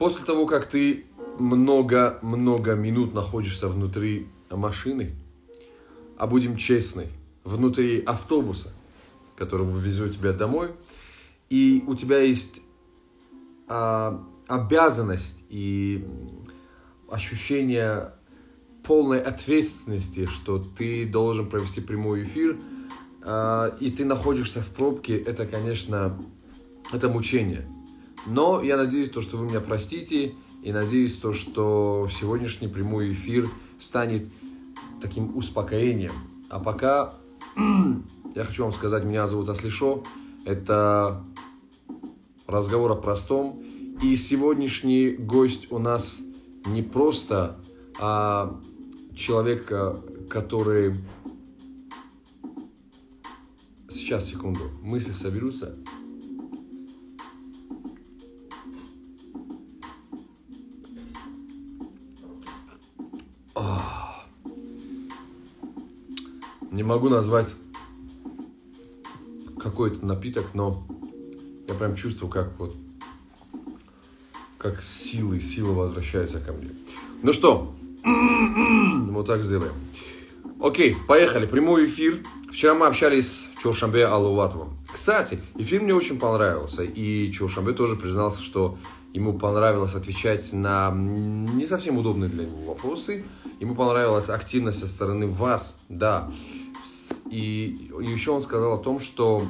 После того, как ты много-много минут находишься внутри машины, а будем честны, внутри автобуса, который вывезет тебя домой, и у тебя есть а, обязанность и ощущение полной ответственности, что ты должен провести прямой эфир, а, и ты находишься в пробке, это, конечно, это мучение. Но я надеюсь, то, что вы меня простите, и надеюсь, то, что сегодняшний прямой эфир станет таким успокоением. А пока я хочу вам сказать, меня зовут Аслишо, это разговор о простом. И сегодняшний гость у нас не просто а человек, который... Сейчас, секунду, мысли соберутся. Не могу назвать какой-то напиток, но я прям чувствую, как вот как силы, сила возвращается ко мне. Ну что, вот так сделаем. Окей, поехали. Прямой эфир. Вчера мы общались с Чуршамбе Алуватовым. Кстати, эфир мне очень понравился. И Чуршамбе тоже признался, что ему понравилось отвечать на не совсем удобные для него вопросы. Ему понравилась активность со стороны вас, да. И еще он сказал о том, что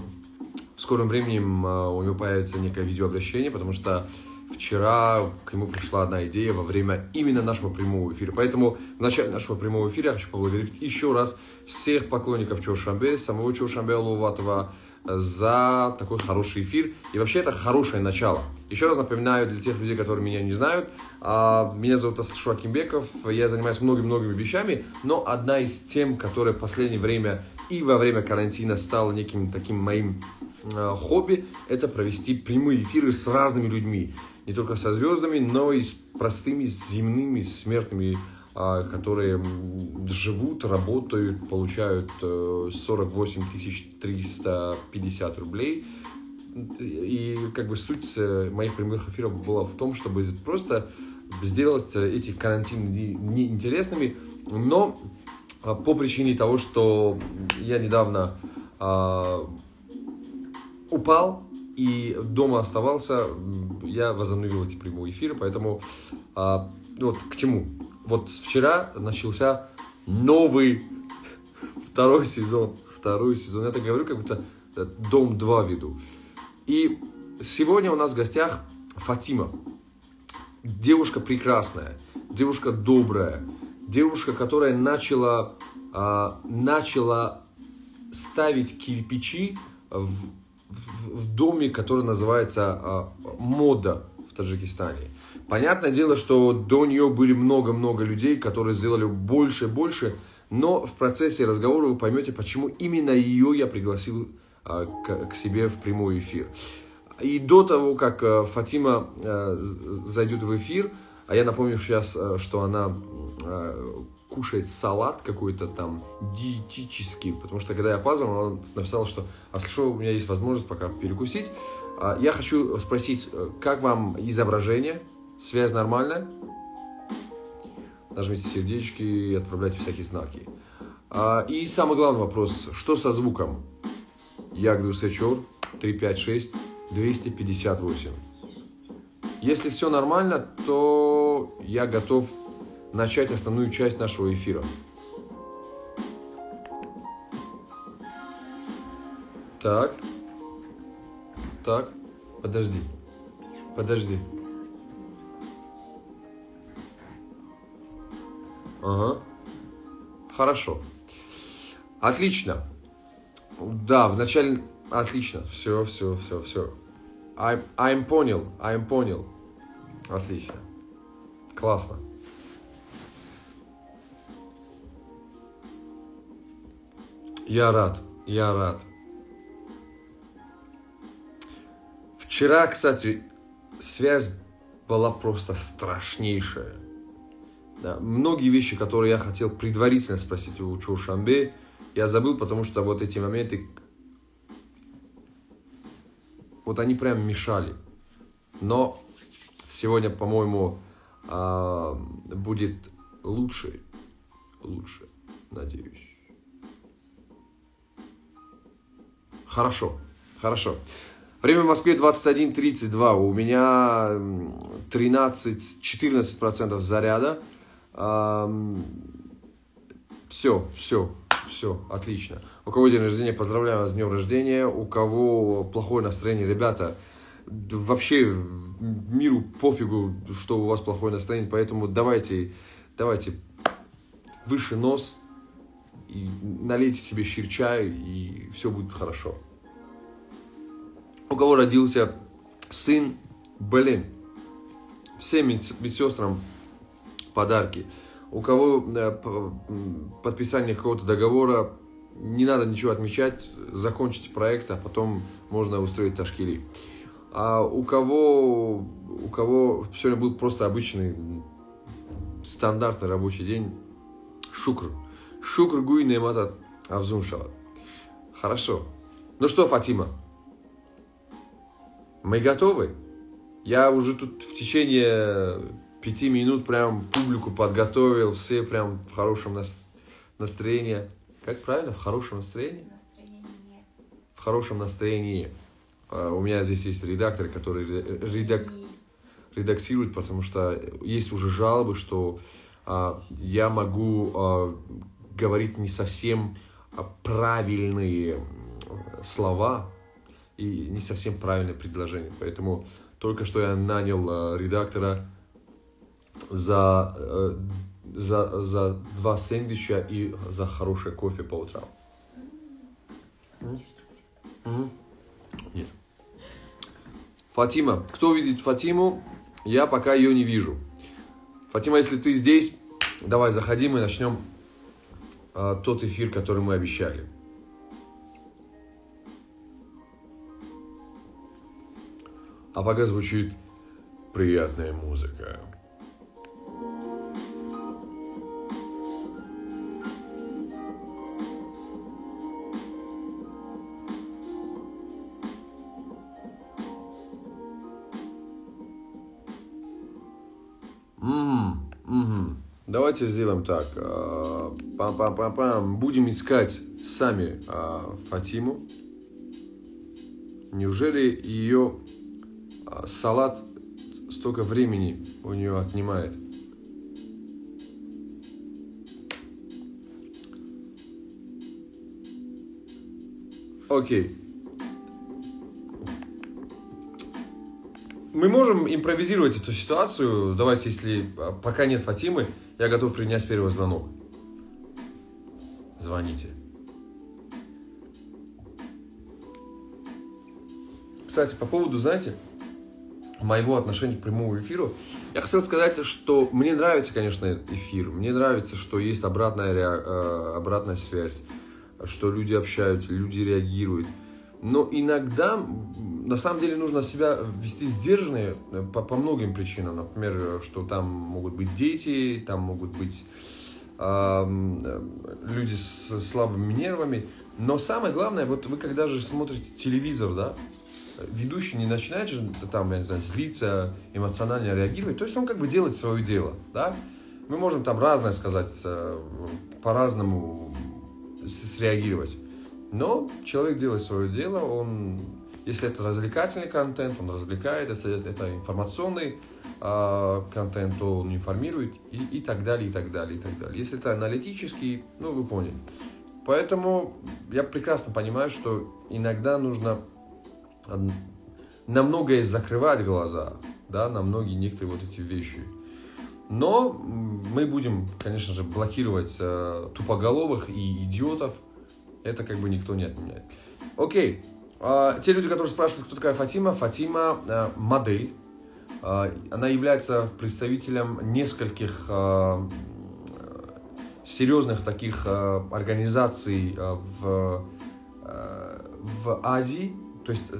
в скором времени а, у него появится некое видеообращение, потому что вчера к нему пришла одна идея во время именно нашего прямого эфира. Поэтому в начале нашего прямого эфира я хочу поблагодарить еще раз всех поклонников Чошамбе, самого Чошамбе Луватова, за такой хороший эфир. И вообще это хорошее начало. Еще раз напоминаю для тех людей, которые меня не знают, а, меня зовут Асад Акимбеков, я занимаюсь многими-многими вещами, но одна из тем, которая в последнее время и во время карантина стала неким таким моим а, хобби, это провести прямые эфиры с разными людьми не только со звездами, но и с простыми земными смертными, а, которые живут, работают, получают 48 э, 350 рублей. И как бы суть э, моих прямых эфиров была в том, чтобы просто сделать э, эти карантины неинтересными, но а, по причине того, что я недавно а, упал и дома оставался, я возобновил эти прямые эфиры, поэтому а, вот к чему. Вот вчера начался новый второй сезон, второй сезон. Я так говорю, как будто э, Дом 2 веду. И сегодня у нас в гостях Фатима. Девушка прекрасная, девушка добрая, девушка, которая начала, а, начала ставить кирпичи в в, доме, который называется а, мода в Таджикистане. Понятное дело, что до нее были много-много людей, которые сделали больше и больше, но в процессе разговора вы поймете, почему именно ее я пригласил а, к, к себе в прямой эфир. И до того, как а, Фатима а, зайдет в эфир, а я напомню сейчас, а, что она а, кушает салат какой-то там диетический, потому что когда я позвал, он написал, что а что у меня есть возможность пока перекусить. А, я хочу спросить, э, как вам изображение? Связь нормальная? Нажмите сердечки и отправляйте всякие знаки. А, и самый главный вопрос, что со звуком? Ягду Сечор 356 258. Если все нормально, то я готов начать основную часть нашего эфира. Так. Так. Подожди. Подожди. Ага. Хорошо. Отлично. Да, вначале... Отлично. Все, все, все, все. I'm, I'm понял. I'm понял. Отлично. Классно. Я рад, я рад. Вчера, кстати, связь была просто страшнейшая. Да, многие вещи, которые я хотел предварительно спросить у Чоу Шамбе, я забыл, потому что вот эти моменты, вот они прям мешали. Но Сегодня, по-моему, а, будет лучше. Лучше, надеюсь. Хорошо, хорошо. Время в Москве 21.32. У меня 13-14% заряда. Все, все, все, отлично. У кого день рождения, поздравляю вас с днем рождения. У кого плохое настроение, ребята, вообще миру пофигу, что у вас плохое настроение, поэтому давайте, давайте выше нос и налейте себе щирчай, и все будет хорошо. У кого родился сын, блин, всем медсестрам подарки. У кого э, подписание какого-то договора, не надо ничего отмечать, закончите проект, а потом можно устроить ташкили. А у кого, у кого сегодня был просто обычный стандартный рабочий день, шукр. Шукр гуй немата авзуншала. Хорошо. Ну что, Фатима, мы готовы? Я уже тут в течение пяти минут прям публику подготовил, все прям в хорошем настроении. Как правильно? В хорошем настроении? В хорошем настроении. А, у меня здесь есть редакторы, которые редак... редактируют, потому что есть уже жалобы, что а, я могу а, говорить не совсем правильные слова и не совсем правильные предложения. Поэтому только что я нанял редактора за, э, за, за два сэндвича и за хороший кофе по утрам. Нет. Фатима. Кто видит Фатиму? Я пока ее не вижу. Фатима, если ты здесь, давай заходи, мы начнем а, тот эфир, который мы обещали. А пока звучит приятная музыка. Давайте сделаем так. А, пам-пам-пам-пам. Будем искать сами а, Фатиму. Неужели ее а, салат столько времени у нее отнимает? Окей. Мы можем импровизировать эту ситуацию. Давайте, если пока нет Фатимы, я готов принять первый звонок. Звоните. Кстати, по поводу, знаете, моего отношения к прямому эфиру, я хотел сказать, что мне нравится, конечно, эфир. Мне нравится, что есть обратная, э, обратная связь, что люди общаются, люди реагируют. Но иногда, на самом деле, нужно себя вести сдержанно э, по, по многим причинам. Например, что там могут быть дети, там могут быть э, люди с слабыми нервами. Но самое главное, вот вы когда же смотрите телевизор, да, ведущий не начинает же там, я не знаю, злиться, эмоционально реагировать. То есть он как бы делает свое дело, да. Мы можем там разное сказать, э, по-разному среагировать. Но человек делает свое дело, он, если это развлекательный контент, он развлекает, если это информационный э, контент, то он информирует и, и так далее, и так далее, и так далее. Если это аналитический, ну вы поняли. Поэтому я прекрасно понимаю, что иногда нужно на многое закрывать глаза, да, на многие некоторые вот эти вещи. Но мы будем, конечно же, блокировать э, тупоголовых и идиотов, это как бы никто не отменяет. Окей. А, те люди, которые спрашивают, кто такая Фатима, Фатима а, модель. А, она является представителем нескольких а, серьезных таких а, организаций а, в, а, в Азии. То есть э,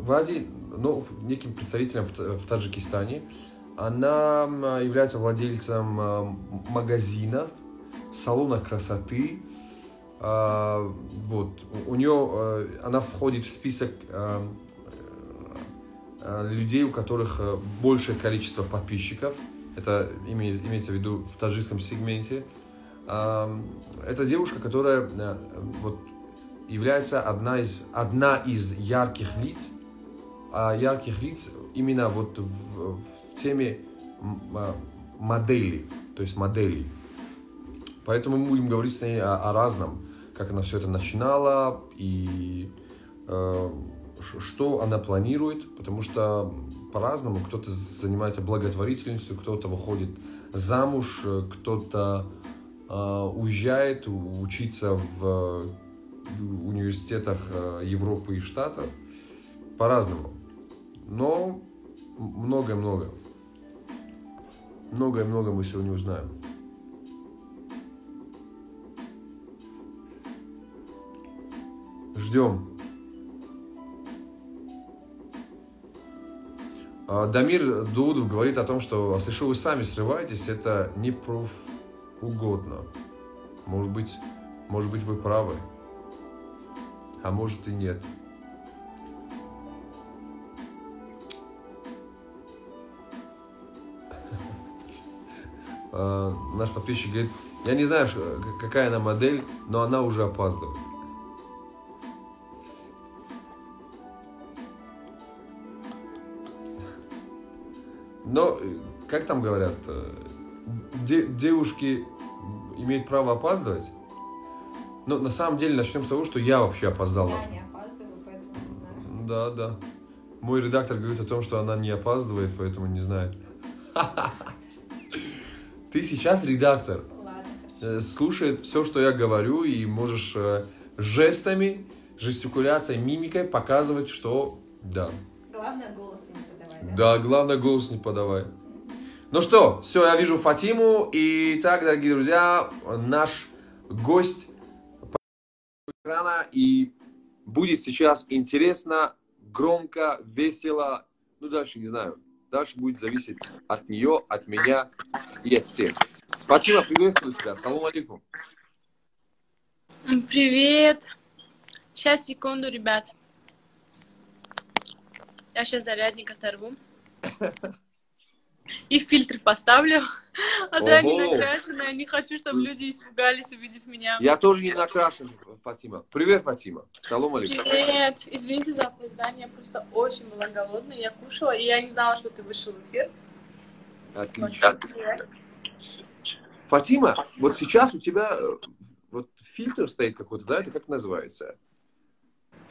в Азии, но неким представителем в, в Таджикистане. Она является владельцем магазинов, салона красоты, а, вот, у нее, э, она входит в список э, э, людей, у которых большее количество подписчиков. Это име- имеется в виду в таджикском сегменте. Э, это девушка, которая вот, является одна из, одна из ярких лиц, а ярких лиц именно вот в, в теме а, модели, то есть моделей. Поэтому мы будем говорить с ней о, о разном, как она все это начинала и э, что она планирует, потому что по-разному кто-то занимается благотворительностью, кто-то выходит замуж, кто-то э, уезжает учиться в университетах э, Европы и Штатов по-разному. Но многое-много. Многое-много мы сегодня узнаем. Ждем. А, Дамир Дудов говорит о том, что если что вы сами срываетесь, это не проф угодно. Может быть, может быть вы правы, а может и нет. А, Наш подписчик говорит, я не знаю, какая она модель, но она уже опаздывает. Но, э, как там говорят, э, де- девушки имеют право опаздывать. Но на самом деле начнем с того, что я вообще опоздал. Я не опаздываю, поэтому не знаю. Да, да. Мой редактор говорит о том, что она не опаздывает, поэтому не знает. Ты сейчас редактор. Ладно. Э, Слушает все, что я говорю, и можешь жестами, жестикуляцией, мимикой показывать, что да. Главное, голос да? Главное, голос не подавай. Ну что, все, я вижу Фатиму. И так, дорогие друзья, наш гость экрана. И будет сейчас интересно, громко, весело. Ну, дальше не знаю. Дальше будет зависеть от нее, от меня и от всех. Фатима, приветствую тебя. Салам алейкум. Привет. Сейчас, секунду, ребят. Я сейчас зарядник оторву. И фильтр поставлю. А то я не накрашенная. Не хочу, чтобы люди испугались, увидев меня. Я тоже не накрашен, Фатима. Привет, Фатима. Салам алейкум. Привет. Извините за опоздание. Я просто очень была голодная. Я кушала, и я не знала, что ты вышел в эфир. Отлично. Фатима, вот сейчас у тебя э, вот фильтр стоит какой-то, да? Это как называется?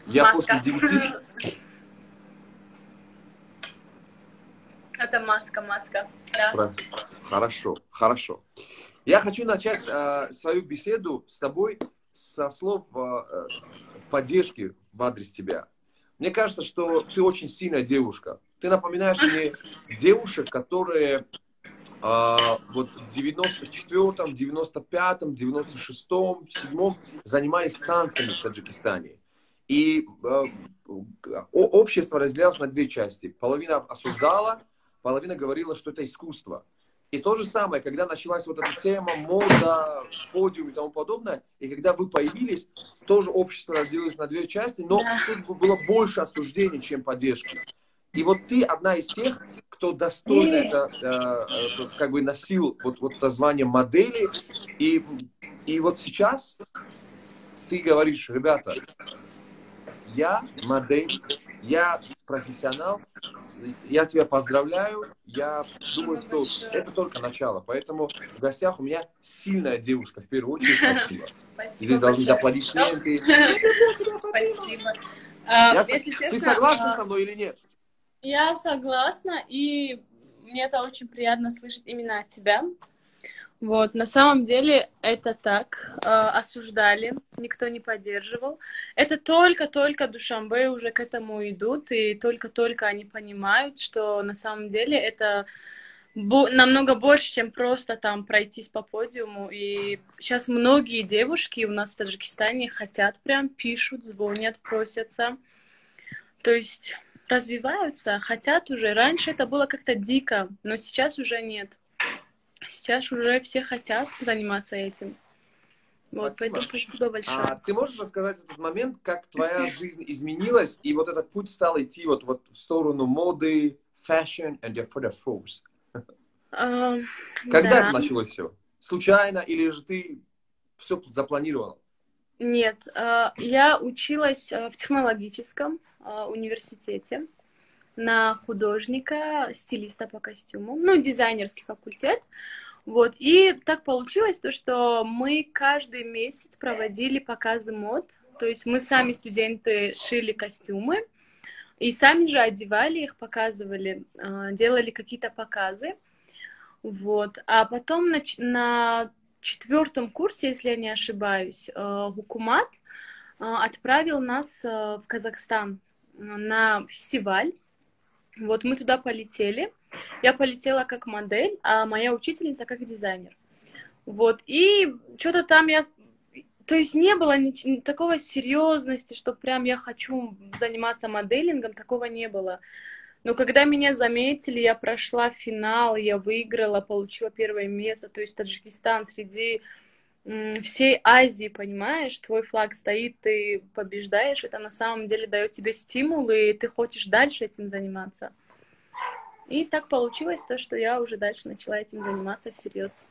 Я Маска. после девяти... Это маска, маска. Да. Хорошо, хорошо. Я хочу начать э, свою беседу с тобой со слов э, э, поддержки в адрес тебя. Мне кажется, что ты очень сильная девушка. Ты напоминаешь мне девушек, которые а, вот в 94-м, 95-м, 96-м, 7-м занимались танцами в Таджикистане. И э, общество разделялось на две части. Половина осуждала, половина говорила, что это искусство. И то же самое, когда началась вот эта тема, мода, подиум и тому подобное, и когда вы появились, тоже общество разделилось на две части, но Да. тут было больше осуждений, чем поддержки. И вот ты одна из тех, кто достойно Э. это, э, э, как бы носил вот, вот это звание модели. И, и вот сейчас ты говоришь, ребята, я модель, я профессионал, я тебя поздравляю, я думаю, что это только начало. Поэтому в гостях у меня сильная девушка, в первую очередь, спасибо. Спасибо Здесь должны быть аплодисменты. Спасибо. А, Я- если Ты честно, согласна а, со мной или нет? Я согласна, и мне это очень приятно слышать именно от тебя. Вот, на самом деле это так, э, осуждали, никто не поддерживал. Это только-только Душамбе уже к этому идут, и только-только они понимают, что на самом деле это бо- намного больше, чем просто там пройтись по подиуму. И сейчас многие девушки у нас в Таджикистане хотят прям, пишут, звонят, просятся. То есть развиваются, хотят уже. Раньше это было как-то дико, но сейчас уже нет. Сейчас уже все хотят заниматься этим. Вот, Фатима, поэтому спасибо большое. А ты можешь рассказать этот момент, как твоя жизнь изменилась, и вот этот путь стал идти вот, вот в сторону моды, fashion and your force? А, Когда да. это началось все? Случайно или же ты все запланировала? Нет, а, я училась а, в технологическом а, университете на художника, стилиста по костюму, ну, дизайнерский факультет. Вот, и так получилось то, что мы каждый месяц проводили показы мод, то есть мы сами, студенты, шили костюмы, и сами же одевали их, показывали, а, делали какие-то показы. Вот. А потом на, на четвертом курсе, если я не ошибаюсь, э, Гукумат э, отправил нас в Казахстан на фестиваль. Вот мы туда полетели. Я полетела как модель, а моя учительница как дизайнер. Вот. И что-то там я... То есть не было нич- такого серьезности, что прям я хочу заниматься моделингом, такого не было. Но когда меня заметили, я прошла финал, я выиграла, получила первое место. То есть Таджикистан среди всей Азии, понимаешь, твой флаг стоит, ты побеждаешь, это на самом деле дает тебе стимул, и ты хочешь дальше этим заниматься. И так получилось то, что я уже дальше начала этим заниматься всерьез.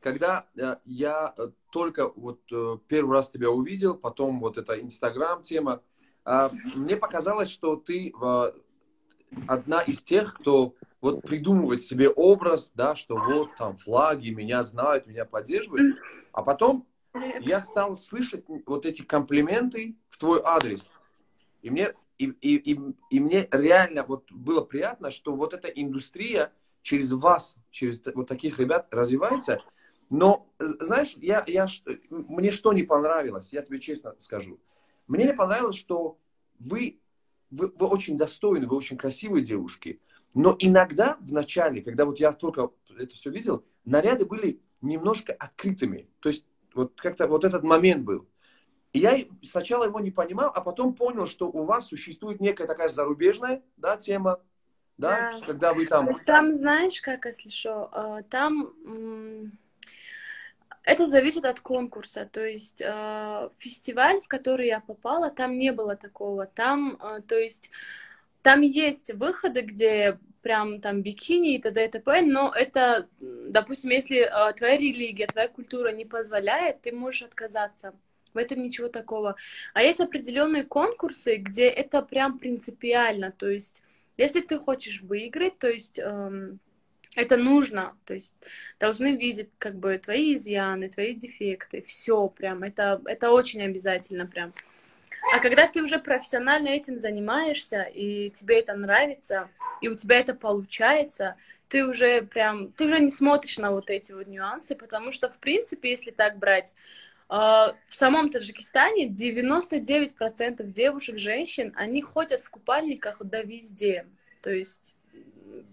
Когда э, я э, только вот э, первый раз тебя увидел, потом вот эта Инстаграм тема, э, мне показалось, что ты одна из тех, кто вот придумывает себе образ, да, что вот там флаги, меня знают, меня поддерживают, а потом я стал слышать вот эти комплименты в твой адрес. И мне, и, и, и, и мне реально вот было приятно, что вот эта индустрия через вас, через вот таких ребят развивается. Но, знаешь, я, я, мне что не понравилось, я тебе честно скажу. Мне не понравилось, что вы, вы, вы очень достойны, вы очень красивые девушки. Но иногда в начале, когда вот я только это все видел, наряды были немножко открытыми. То есть вот как-то вот этот момент был. И я сначала его не понимал, а потом понял, что у вас существует некая такая зарубежная да, тема, да, Да. когда вы там... То есть там, знаешь, как, если что, э, там это зависит от конкурса. То есть э, фестиваль, в который я попала, там не было такого. Там, э, то есть, там есть выходы, где прям там бикини и т.д. и т.п., но это, допустим, если э, твоя религия, твоя культура не позволяет, ты можешь отказаться. В этом ничего такого. А есть определенные конкурсы, где это прям принципиально. То есть, если ты хочешь выиграть, то есть эм, это нужно, то есть должны видеть как бы твои изъяны, твои дефекты, все прям, это, это очень обязательно прям. А когда ты уже профессионально этим занимаешься, и тебе это нравится, и у тебя это получается, ты уже прям, ты уже не смотришь на вот эти вот нюансы, потому что, в принципе, если так брать, э, в самом Таджикистане 99% девушек, женщин, они ходят в купальниках да везде. То есть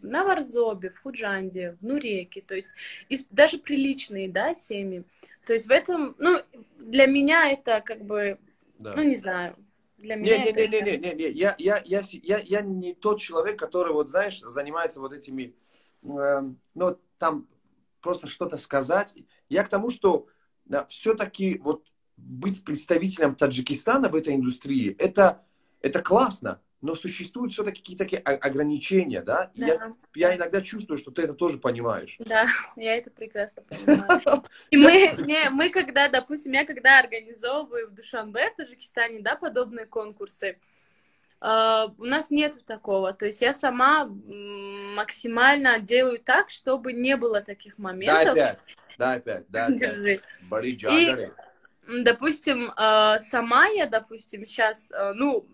на Варзобе, в Худжанде, в Нуреке, то есть из- даже приличные, да, семьи. То есть в этом, ну, для меня это как бы, Да. ну, не знаю, для меня не, это... не, не, не, не, не. Я, я, я, я, я не тот человек, который, вот знаешь, занимается вот этими, эм, ну, там просто что-то сказать. Я к тому, что все-таки вот быть представителем Таджикистана в этой индустрии, это, это классно, но существуют все-таки какие-то такие ограничения, да? И Да, Я, я иногда чувствую, что ты это тоже понимаешь. да, я это прекрасно понимаю. И мы, не, мы когда, допустим, я когда организовываю в Душанбе, в Таджикистане, да, подобные конкурсы, э, у нас нету такого. То есть я сама максимально делаю так, чтобы не было таких Да, моментов. опять, да, опять, да, опять. Держи. М, Допустим, э, сама я, допустим, сейчас, ну,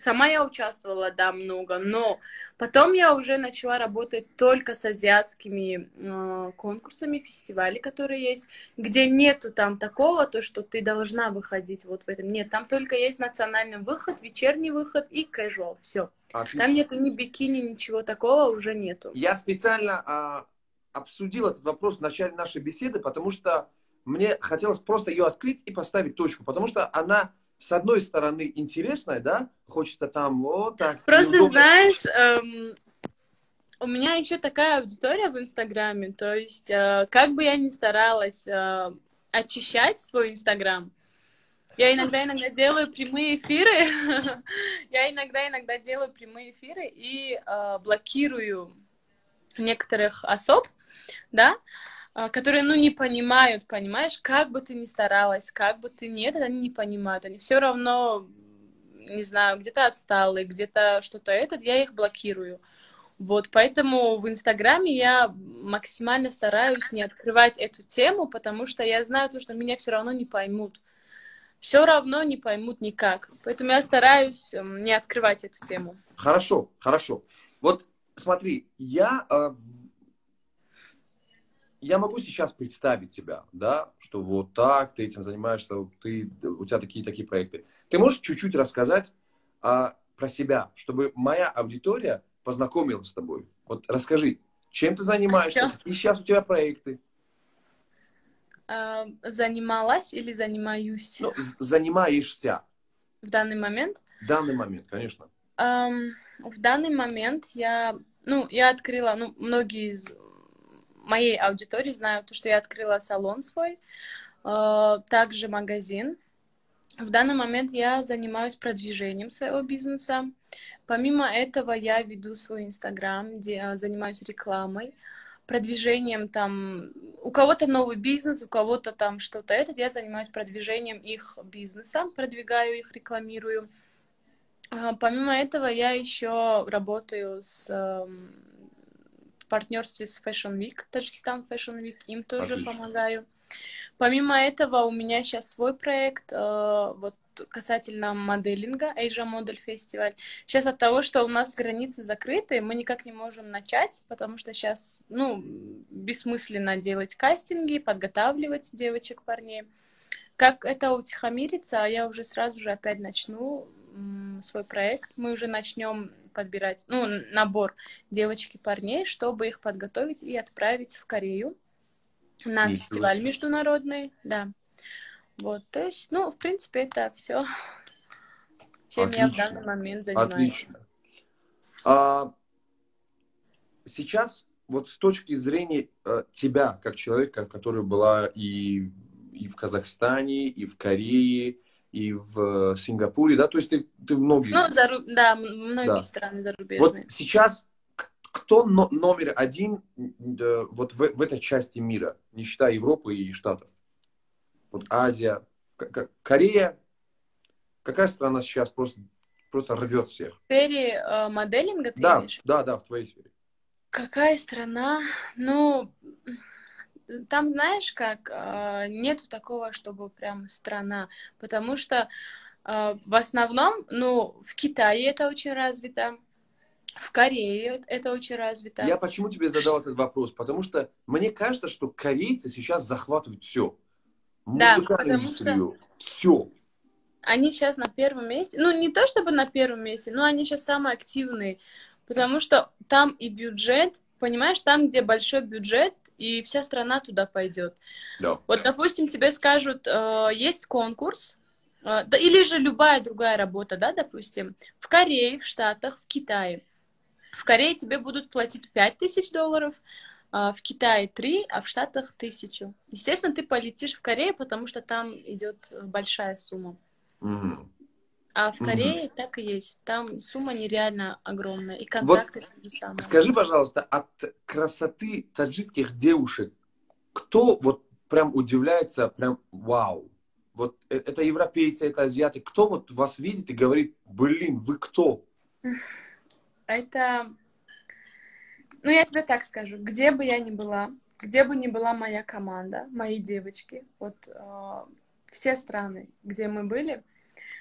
сама я участвовала, да, много, но потом я уже начала работать только с азиатскими э, конкурсами, фестивали, которые есть, где нету там такого, то, что ты должна выходить вот в этом. Нет, там только есть национальный выход, вечерний выход и casual, все. Отлично. Там нету ни бикини, ничего такого уже нету. Я специально а, обсудил этот вопрос в начале нашей беседы, потому что мне хотелось просто ее открыть и поставить точку, потому что она, с одной стороны, интересная, да, хочется там вот так. Просто неудобно. знаешь, эм, у меня еще такая аудитория в Инстаграме, то есть э, как бы я ни старалась э, очищать свой Инстаграм. Я иногда иногда делаю прямые эфиры. Я иногда иногда делаю прямые эфиры и э, блокирую некоторых особ, да, которые, ну, не понимают, понимаешь, как бы ты ни старалась, как бы ты нет, они не понимают, они все равно, не знаю, где-то отсталые, где-то что-то этот, я их блокирую. Вот, поэтому в Инстаграме я максимально стараюсь не открывать эту тему, потому что я знаю то, что меня все равно не поймут. Все равно не поймут никак. Поэтому я стараюсь эм, не открывать эту тему. Хорошо, хорошо. Вот смотри, я, э, я могу сейчас представить тебя, да, что вот так ты этим занимаешься, ты, у тебя такие-такие проекты. Ты можешь чуть-чуть рассказать э, про себя, чтобы моя аудитория познакомилась с тобой. Вот расскажи, чем ты занимаешься, Сейчас. какие сейчас у тебя проекты? А, занималась или занимаюсь Ну, занимаешься в данный момент? в данный момент, конечно. Ам, в данный момент я, ну, я открыла, ну, многие из моей аудитории знают, то, что я открыла салон свой, а, также магазин. В данный момент я занимаюсь продвижением своего бизнеса. Помимо этого я веду свой инстаграм, где я занимаюсь рекламой, продвижением там, у кого-то новый бизнес, у кого-то там что-то этот, я занимаюсь продвижением их бизнеса, продвигаю их, рекламирую. А, Помимо этого, я еще работаю с, эм, партнерстве с Fashion Week, Таджикистан Fashion Week, им тоже Отлично. помогаю. Помимо этого, у меня сейчас свой проект, э, вот касательно моделинга, Asia Model Festival. Сейчас от того, что у нас границы закрыты, мы никак не можем начать, потому что сейчас, ну, бессмысленно делать кастинги, подготавливать девочек, парней. Как это утихомирится, я уже сразу же опять начну свой проект. Мы уже начнем подбирать, ну, набор девочек и парней, чтобы их подготовить и отправить в Корею на Ничего фестиваль себе. международный, да. Вот, то есть, ну, в принципе, это все, чем я в Отлично. данный момент занимаюсь. Отлично. А, сейчас, вот с точки зрения э, тебя, как человека, который была и, и в Казахстане, и в Корее, и в э, Сингапуре, да, то есть ты, ты многие... Ну, зару- да, многие Да. страны вот зарубежные. сейчас к- кто но- номер один да, вот в, в этой части мира, не считая Европы и Штатов? Вот Азия, Корея, какая страна сейчас просто, просто рвет всех? В сфере э, моделинга ты Да, имеешь? да, да, в твоей сфере. Какая страна? Ну, там, знаешь, как, э, нету такого, чтобы прям страна, потому что э, в основном, ну, в Китае это очень развито, в Корее это очень развито. Я почему тебе задал этот вопрос? Потому что мне кажется, что корейцы сейчас захватывают все. Да, Музыкальную что- индустрию. Все. Они сейчас на первом месте, ну, не то чтобы на первом месте, но они сейчас самые активные, потому что там и бюджет, понимаешь, там, где большой бюджет, и вся страна туда пойдет. Да. Вот, допустим, тебе скажут, э, есть конкурс, э, да, или же любая другая работа, да, допустим, в Корее, в Штатах, в Китае. В Корее тебе будут платить 5000 долларов, а в Китае 3, а в Штатах 1000. Естественно, ты полетишь в Корею, потому что там идет большая сумма. Мгм. А в. Корее так и есть. Там сумма нереально огромная. И контракты то же самое. Скажи, пожалуйста, от красоты таджикских девушек, кто вот прям удивляется, прям вау? Вот э- это европейцы, это азиаты. Кто вот вас видит и говорит, блин, вы кто? Это... Ну, я тебе так скажу. Где бы я ни была, где бы ни была моя команда, мои девочки, вот э, все страны, где мы были,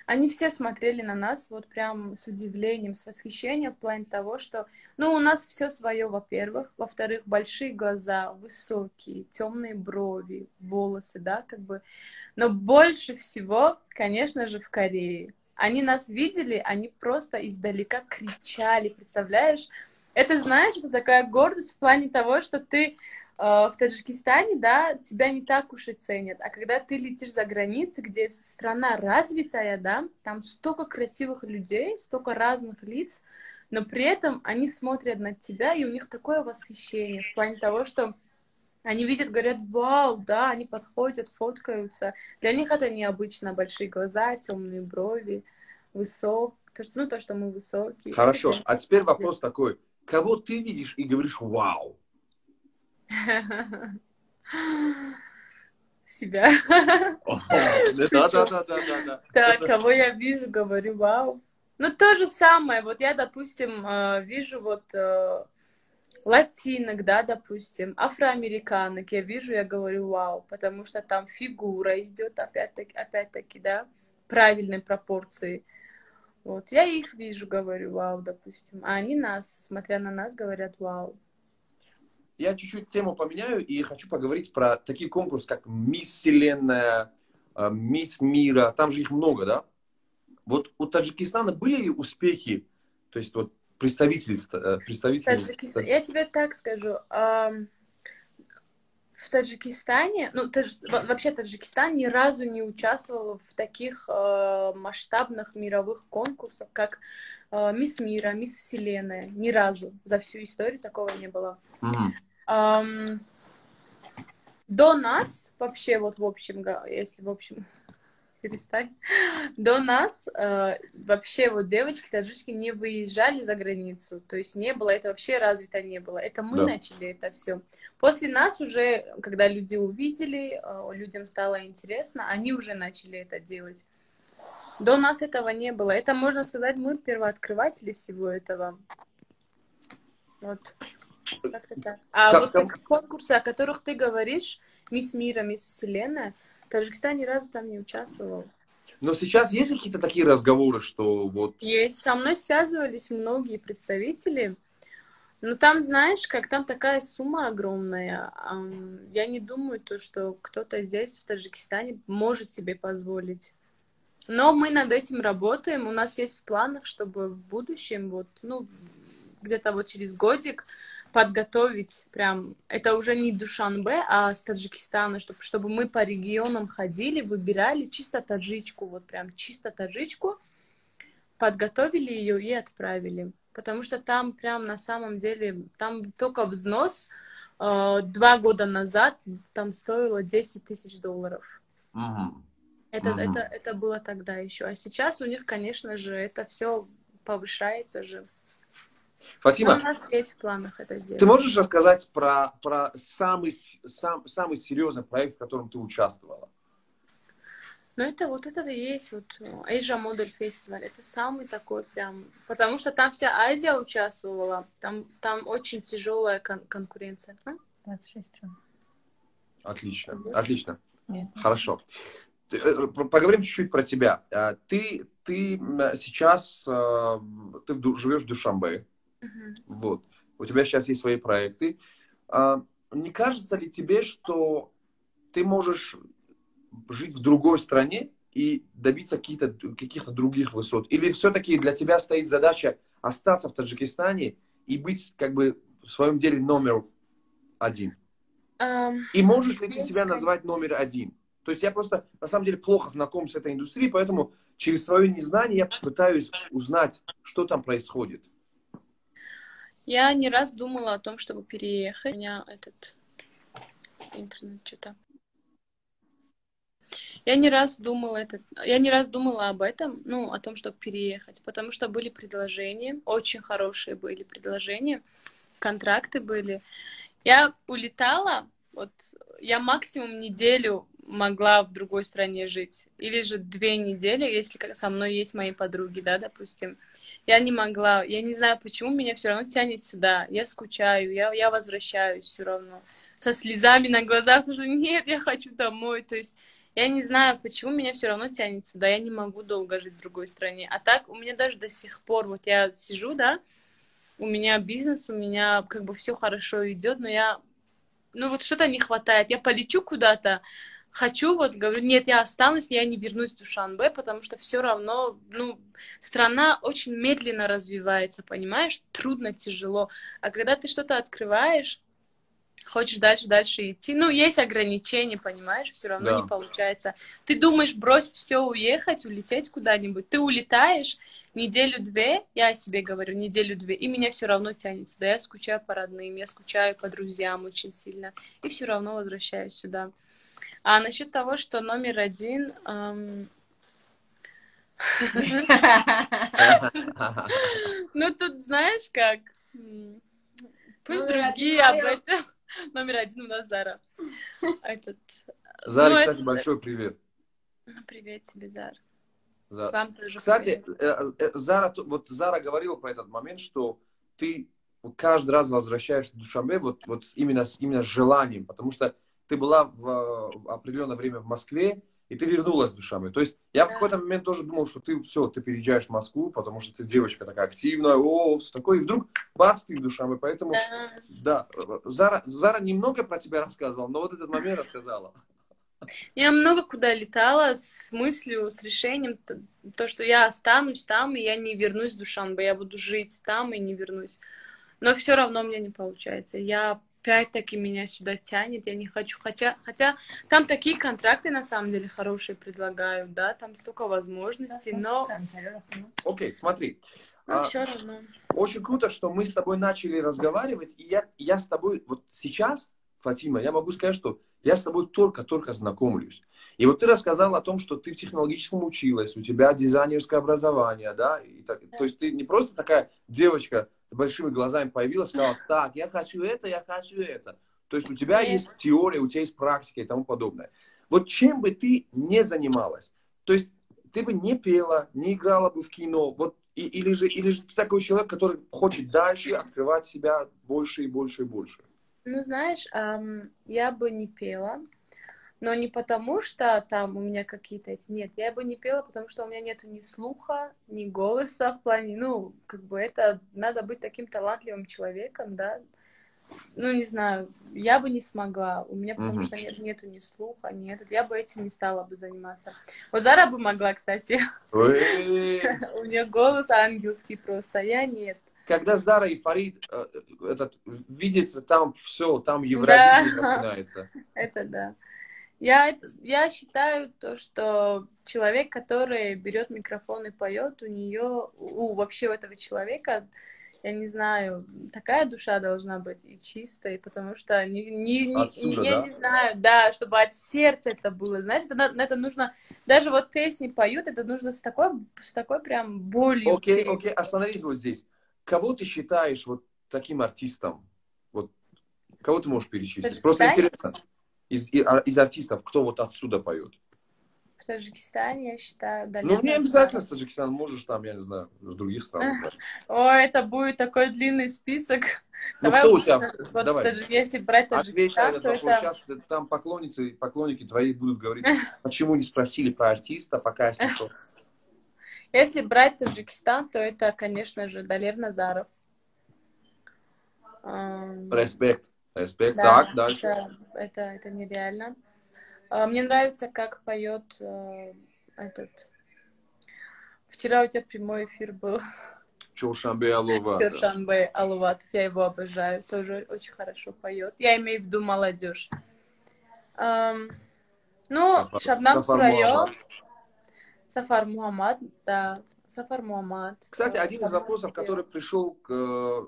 они все смотрели на нас вот прям с удивлением, с восхищением в плане того, что, ну, у нас все свое, во-первых, во-вторых, большие глаза, высокие, темные брови, волосы, да, как бы. Но больше всего, конечно же, в Корее. Они нас видели, они просто издалека кричали, представляешь? Это, знаешь, это такая гордость в плане того, что ты в Таджикистане, да, тебя не так уж и ценят. А когда ты летишь за границей, где страна развитая, да, там столько красивых людей, столько разных лиц, но при этом они смотрят на тебя, и у них такое восхищение в плане того, что Они видят, говорят, вау, да, они подходят, фоткаются. Для них это необычно, большие глаза, темные брови, высок, ну, то, что мы высокие. Хорошо. А теперь вопрос такой. Кого ты видишь и говоришь вау? Себя. Да, да, да, да, да, да. Так, кого я вижу, говорю, вау. Ну, то же самое. Вот я, допустим, э, вижу вот э, латинок, да, допустим, афроамериканок. Я вижу, я говорю, вау, потому что там фигура идет, опять-таки, опять-таки, да, правильной пропорции. Вот, я их вижу, говорю, вау, допустим. А они нас, смотря на нас, говорят, вау. Я чуть-чуть тему поменяю и хочу поговорить про такие конкурсы, как Мисс Вселенная, э, Мисс Мира. Там же их много, да? Вот у Таджикистана были ли успехи, то есть вот представительство, э, представительство... Таджикистан. Я тебе так скажу. В Таджикистане, ну, тадж- во- вообще Таджикистан ни разу не участвовал в таких э, масштабных мировых конкурсах, как э, Мисс Мира, Мисс Вселенная. Ни разу. За всю историю такого не было. Мгм. Ам, До нас, вообще, вот в общем, если в общем, перестань, до нас э, вообще вот девочки, таджички не выезжали за границу, то есть не было, это вообще развито не было, это мы Да. начали это все. После нас уже, когда люди увидели, э, людям стало интересно, они уже начали это делать. До нас этого не было. Это, можно сказать, мы первооткрыватели всего этого. Вот. Так. А Как вот такие конкурсы, о которых ты говоришь, Мисс Мира, Мисс Вселенная, Таджикистан ни разу там не участвовал. Но сейчас есть какие-то такие разговоры, что вот... Есть. Со мной связывались многие представители. Но там, знаешь, как там такая сумма огромная. Я не думаю, то, что кто-то здесь, в Таджикистане, может себе позволить. Но мы над этим работаем. У нас есть в планах, чтобы в будущем, вот, ну, где-то вот через годик подготовить прям, это уже не Душанбе, а с Таджикистана, чтобы, чтобы мы по регионам ходили, выбирали чисто таджичку, вот прям чисто таджичку, подготовили ее и отправили. Потому что там прям на самом деле, там только взнос э, два года назад там стоило 10 тысяч долларов. Мгм. Это, Мгм. это, это было тогда еще. А сейчас у них, конечно же, это все повышается же. Фатима, у нас есть в планах это сделать. ты можешь рассказать про, про самый, сам, самый серьезный проект, в котором ты участвовала? Ну, это вот это и есть вот э, Asia Model Festival. Это самый такой прям... Потому что там вся Азия участвовала. Там, там очень тяжелая кон- конкуренция. А? 26 стран. Отлично, Больше? отлично. Нет. Хорошо. Э, Поговорим чуть-чуть про тебя. А, Ты, ты сейчас э, ты живешь в Душамбе. Мгм. Вот. У тебя сейчас есть свои проекты. А, Не кажется ли тебе, что ты можешь жить в другой стране и добиться каких-то каких-то других высот? Или все-таки для тебя стоит задача остаться в Таджикистане и быть как бы в своем деле номер один? Ам, И можешь ли ты себя назвать номер один? То есть я просто на самом деле плохо знаком с этой индустрией, поэтому через свое незнание я пытаюсь узнать, что там происходит. Я не раз думала о том, чтобы переехать. У меня этот интернет что-то. Я не раз думала это, я не раз думала об этом, ну, о том, чтобы переехать, потому что были предложения, очень хорошие были предложения, контракты были. Я улетала, вот я максимум неделю могла в другой стране жить, или же две недели, если со мной есть мои подруги, да, допустим. Я не могла, я не знаю, почему меня все равно тянет сюда. Я скучаю, я, я возвращаюсь все равно. Со слезами на глазах, что нет, я хочу домой. То есть я не знаю, почему меня все равно тянет сюда. Я не могу долго жить в другой стране. А так у меня даже до сих пор, вот я сижу, да, у меня бизнес, у меня как бы все хорошо идет, но я, ну вот что-то не хватает. Я полечу куда-то, хочу, вот говорю, нет, я останусь, я не вернусь в Душанбе, потому что все равно, ну, страна очень медленно развивается, понимаешь? Трудно, тяжело. А когда ты что-то открываешь, хочешь дальше, дальше идти. Ну, есть ограничения, понимаешь, все равно Да. не получается. Ты думаешь бросить все, уехать, улететь куда-нибудь. Ты улетаешь неделю-две, я о себе говорю, неделю-две, и меня все равно тянет сюда. Я скучаю по родным, я скучаю по друзьям очень сильно, и все равно возвращаюсь сюда. А насчет того, что номер один... эм, Ну, тут знаешь как? Пусть другие об этом. Номер один у нас Зара. Этот... Заре, Ну, кстати, большой привет. Ну, Привет тебе, Зар. За- Вам тоже Кстати, привет. э, э, Зара, вот Зара говорила про этот момент, что ты каждый раз возвращаешься в Душанбе вот, вот именно, с, именно с желанием, потому что ты была в, в определенное время в Москве, и ты вернулась в Душанбе. То есть я в Да. какой-то момент тоже думал, что ты все, ты переезжаешь в Москву, потому что ты девочка такая активная, о, всё такое, и вдруг бац, ты в Душанбе. Поэтому, Да. да, Зара, Зара немного про тебя рассказывала, но вот этот момент рассказала. Я много куда летала с мыслью, с решением, то, что я останусь там, и я не вернусь в Душанбе, я буду жить там и не вернусь. Но все равно у меня не получается. Я опять-таки меня сюда тянет, я не хочу. Хотя, хотя там такие контракты на самом деле хорошие предлагают, да, там столько возможностей, но, Окей, смотри. но А, все равно. Очень круто, что мы с тобой начали разговаривать, и я, я с тобой вот сейчас, Фатима, я могу сказать, что я с тобой только-только знакомлюсь. И вот ты рассказала о том, что ты в технологическом училась, у тебя дизайнерское образование, да? И так- то есть ты не просто такая девочка большими глазами появилась, сказала, так, я хочу это, я хочу это. То есть у тебя Нет. есть теория, у тебя есть практика и тому подобное. Вот чем бы ты не занималась, то есть ты бы не пела, не играла бы в кино, вот и- или же, или же ты такой человек, который хочет дальше открывать себя больше и больше и больше. Ну, знаешь, ам, я бы не пела, но не потому, что там у меня какие-то эти... Нет, я бы не пела, потому что у меня нету ни слуха, ни голоса в плане... Ну, как бы это... Надо быть таким талантливым человеком, да? Ну, не знаю, я бы не смогла. У меня потому Мгм. что нет, нету ни слуха, нет. Я бы этим не стала бы заниматься. Вот Зара бы могла, кстати. У нее голос ангельский просто, а я нет. Когда Зара и Фарид э, этот, видится, там все, там Евровидение Да. начинается. Это да. Я, я считаю то, что человек, который берет микрофон и поет, у нее, у вообще у этого человека, я не знаю, такая душа должна быть и чистая, потому что не, не, не- Отсюда, я да? не знаю, да, чтобы от сердца это было, знаешь, это, на- это нужно, даже вот песни поют, это нужно с такой, с такой прям болью Окей, петь. окей, остановись вот здесь. Кого ты считаешь вот таким артистом? Вот кого ты можешь перечислить? В Просто интересно. Из, а- из артистов, кто вот отсюда поет? В Таджикистане, я считаю, Ну, Далерна не обязательно с Таджикистана, можешь там, я не знаю, с других стран. Ой, это будет такой длинный список. Ну, Давай кто у тебя? вот Давай. Тадж- если брать на Таджикистан, то это... Сейчас там поклонницы, поклонники твои будут говорить, почему не спросили про артиста, пока если что. Если брать Таджикистан, то это, конечно же, Далер Назаров. Респект. Респект. да, Так, дальше. Это, это, это нереально. А, Мне нравится, как поет э, этот... Вчера у тебя прямой эфир был. Чоушамбе Алова. Першанбе Алуватов. Я его обожаю. Тоже очень хорошо поет. Я имею в виду молодежь. Эм, ну, Сафар- Шабнам Сурайо. Мухаммад. Сафар Мухаммад, да. Сафар Мухаммад. Кстати, один из вопросов, который пришел к, э,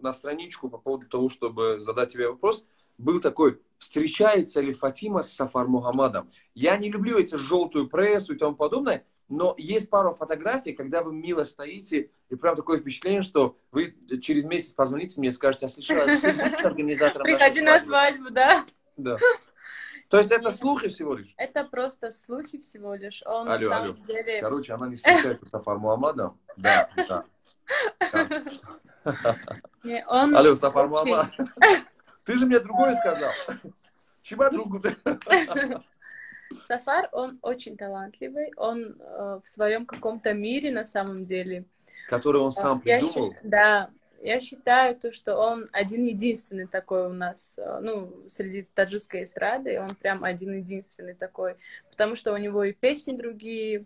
на страничку по поводу того, чтобы задать тебе вопрос, был такой, встречается ли Фатима с Сафар Мухаммадом? Я не люблю эти желтую прессу и тому подобное, но есть пару фотографий, когда вы мило стоите, и прям такое впечатление, что вы через месяц позвоните мне и скажете, а слышала, нашей Приходи на свадьбы?» свадьбу, да? Да. То есть это слухи всего лишь? Это просто слухи всего лишь. Он Алло, на самом алло. деле... Короче, она не встречается с Сафар Мухаммадом? Да, да. Он Алло, Сафар Мухаммад. Ты же мне другое сказал. Чего другу? Сафар, он очень талантливый. Он э, в своем каком-то мире на самом деле. Который он сам Я придумал. счит- Да, я считаю то, что он один-единственный такой у нас, э, ну, среди таджикской эстрады, он прям один-единственный такой, потому что у него и песни другие,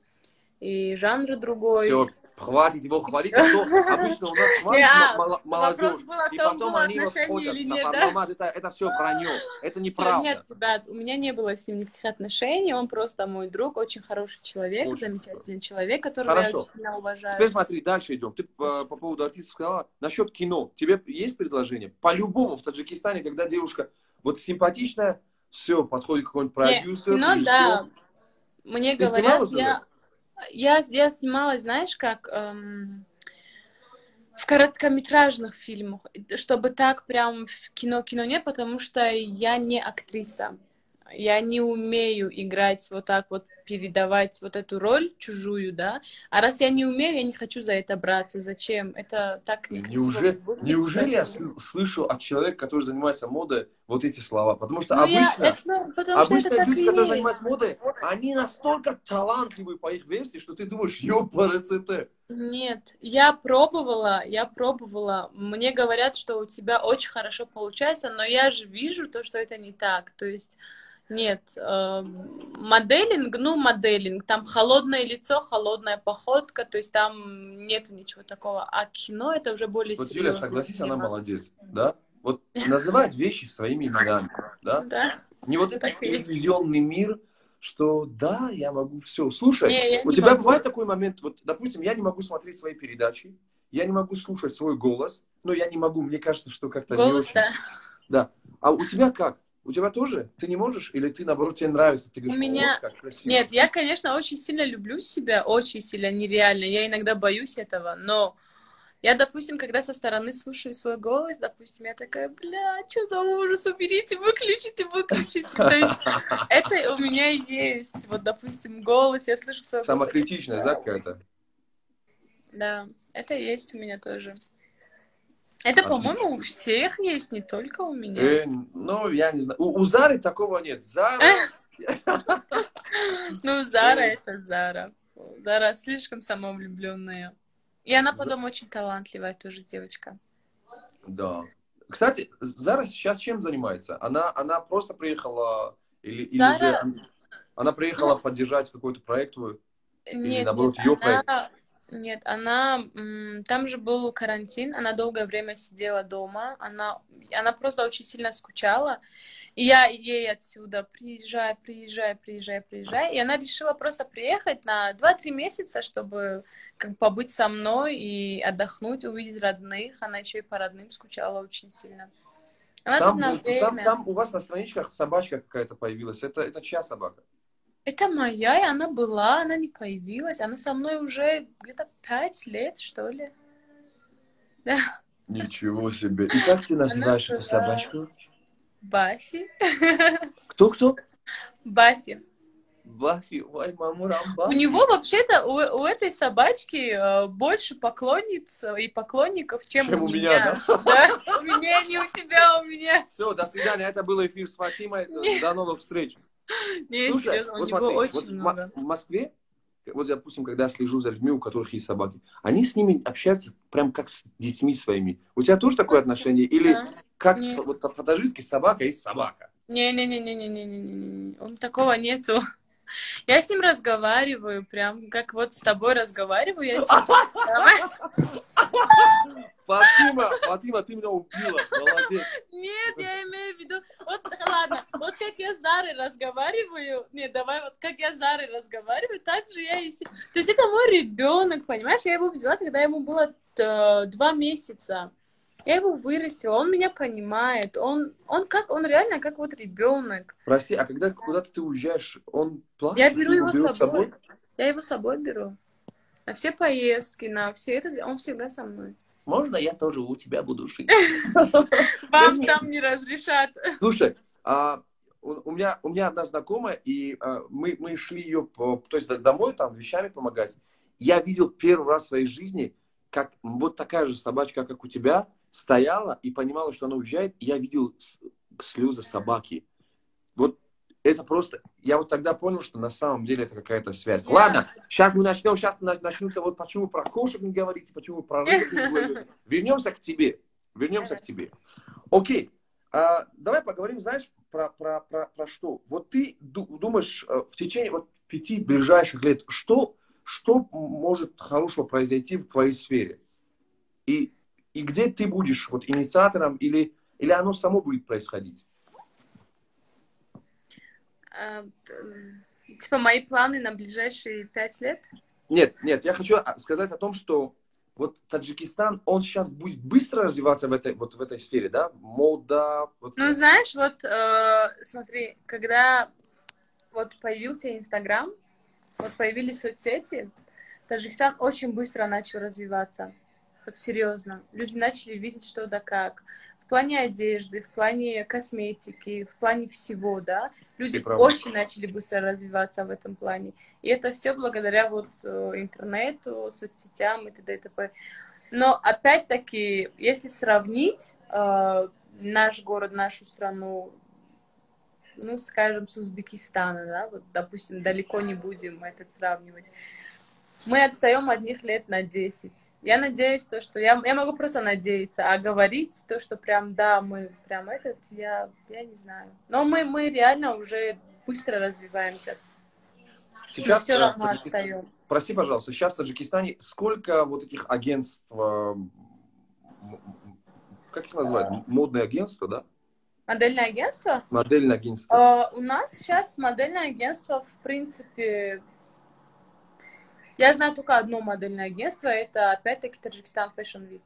и жанр другой. Все, хватит его хвалить, а то обычно у нас хвалит мол- молодежь. был И том, потом они на нет, да? Это, это все вранье. Это неправда. Нет, ребят, у меня не было с ним никаких отношений, он просто мой друг, очень хороший человек, Очень замечательный человек, которого Хорошо. я очень сильно уважаю. Теперь смотри, дальше идем. Ты по, по поводу артистов сказала. Насчет кино. Тебе есть предложение? По-любому в Таджикистане, когда девушка вот симпатичная, все, подходит какой-нибудь продюсер, кино, режиссер. да. Мне Ты говорят, я, я, я снималась, знаешь, как эм, в короткометражных фильмах, чтобы так прям в кино-кино нет, потому что я не актриса. Я не умею играть вот так вот, передавать вот эту роль чужую, да. А раз я не умею, я не хочу за это браться. Зачем? Это так некрасиво Неужели, неужели я слышу от человека, который занимается модой, вот эти слова? Потому что Ну, я- обычно, это- ну, потому что обычно это так люди, которые занимаются модой, они настолько талантливы по их версии, что ты думаешь, ёпарасете. Нет, я пробовала, я пробовала. Мне говорят, что у тебя очень хорошо получается, но я же вижу то, что это не так. То есть нет, э, моделинг, ну моделинг, там холодное лицо, холодная походка, то есть там нет ничего такого. А кино это уже более Вот Юля, согласись, она тема. молодец, да? Вот называть вещи своими именами, да? Да. Не вот этот телевизионный мир, что да, я могу все. Слушай, Не, я у не тебя могу. бывает такой момент, вот, допустим, я не могу смотреть свои передачи, я не могу слушать свой голос, но я не могу, мне кажется, что как-то не Голос, очень. да. Да. А у тебя как? У тебя тоже? Ты не можешь? Или ты, наоборот, тебе нравится? Ты говоришь, У меня- «Вот как красиво». Нет, я, конечно, очень сильно люблю себя, очень сильно, нереально. Я иногда боюсь этого, но я, допустим, когда со стороны слушаю свой голос, допустим, я такая, бля, что за ужас, уберите, выключите, выключите. То есть это у меня есть. Вот, допустим, голос, я слышу свой голос. Самокритичность, да, какая-то? Да, это есть у меня тоже. Это, по-моему, у всех есть, не только у меня. Э, ну, я не знаю. У, у Зары такого нет. Зара... Ну, Зара это Зара. Зара слишком самовлюбленная. И она потом очень талантливая тоже девочка. Да. Кстати, Зара сейчас чем занимается? Она, она просто приехала или, или Зара- же она приехала поддержать какой-то проект? твой? Нет, наоборот, нет, её она... Нет, она... Там же был карантин, она долгое время сидела дома, она, она просто очень сильно скучала. И я ей отсюда приезжай, приезжай, приезжай, приезжай. И она решила просто приехать на 2-3 месяца, чтобы как бы побыть со мной и отдохнуть, увидеть родных. Она еще и по родным скучала очень сильно. Она Там, там, время. там у вас на страничках собачка какая-то появилась. Это, это чья собака? Это моя, и она была, она не появилась. Она со мной уже где-то пять лет, что ли. Да, Ничего себе. И как ты называешь эту была- собачку? Баффи. Кто-кто? Баффи. Баффи. Ой, мамурам, У Баффи. него вообще-то, у, у этой собачки э, больше поклонниц и поклонников, чем, Чем у у меня, меня. Да? У меня, не у тебя, у меня. Все, до свидания. Это был эфир с Фатимой. До новых встреч. Не, Слушай, серьезно, у него смотри, очень вот много. в Москве, вот, допустим, когда я слежу за людьми, у которых есть собаки, они с ними общаются прям как с детьми своими. У тебя тоже такое отношение? Или Да. как Нет. вот по-таджикски собака есть собака? Не-не-не-не-не-не-не-не. Он такого нету. Я с ним разговариваю, прям как вот с тобой разговариваю, я с ним. Фатима, Фатима, ты меня убила. Молодец. Нет, я имею в виду... Вот, ладно, вот как я с Зарой разговариваю... Нет, давай, вот как я с Зарой разговариваю, так же я и с... То есть это мой ребенок, понимаешь? Я его взяла, когда ему было э, два месяца. Я его вырастила, он меня понимает, он, он как, он реально как вот ребенок. Прости, а когда куда-то ты уезжаешь, он плачет? Я беру его с берут собой. Я его с собой беру. На все поездки, на все это, он всегда со мной. Можно я тоже у тебя буду жить? Вам там не разрешат. Слушай, а, у, меня, у меня одна знакомая, и а, мы, мы шли ее, то есть домой, там, вещами помогать. Я видел первый раз в своей жизни, как вот такая же собачка, как у тебя, стояла и понимала, что она уезжает, и я видел слезы собаки. Вот это просто... Я вот тогда понял, что на самом деле это какая-то связь. Да. Ладно, сейчас мы начнем, сейчас начнутся вот почему про кошек не говорите, почему про рыбок не говорите. Вернемся к тебе. Вернемся к тебе. Окей. А, давай поговорим, знаешь, про, про, про, про что. Вот ты ду- думаешь э, в течение вот пяти ближайших лет, что, что может хорошего произойти в твоей сфере? И, и где ты будешь вот инициатором или, или оно само будет происходить? А, типа мои планы на ближайшие пять лет? Нет, нет, я хочу сказать о том, что вот Таджикистан, он сейчас будет быстро развиваться в этой, вот в этой сфере, да? Мода. Вот... Ну, знаешь, вот э, смотри, когда вот появился Инстаграм, вот появились соцсети, Таджикистан очень быстро начал развиваться. Вот серьезно. Люди начали видеть что да как. В плане одежды, в плане косметики, в плане всего, да. Люди очень начали быстро развиваться в этом плане. И это все благодаря вот э, интернету, соцсетям и т.д. и т.п. Но опять-таки, если сравнить э, наш город, нашу страну, ну, скажем, с Узбекистана, да, вот, допустим, далеко не будем этот сравнивать, мы отстаем одних лет на 10. Я надеюсь, то, что я, я могу просто надеяться, а говорить то, что прям, да, мы прям этот, я, я не знаю. Но мы, мы реально уже быстро развиваемся. Сейчас все равно отстаем. Прости, пожалуйста, сейчас в Таджикистане сколько вот этих агентств, э, как их назвать, модные агентства, да? Модельное агентство? Модельное агентство. Uh, у нас сейчас модельное агентство, в принципе, я знаю только одно модельное агентство, это опять-таки Таджикистан Fashion Week.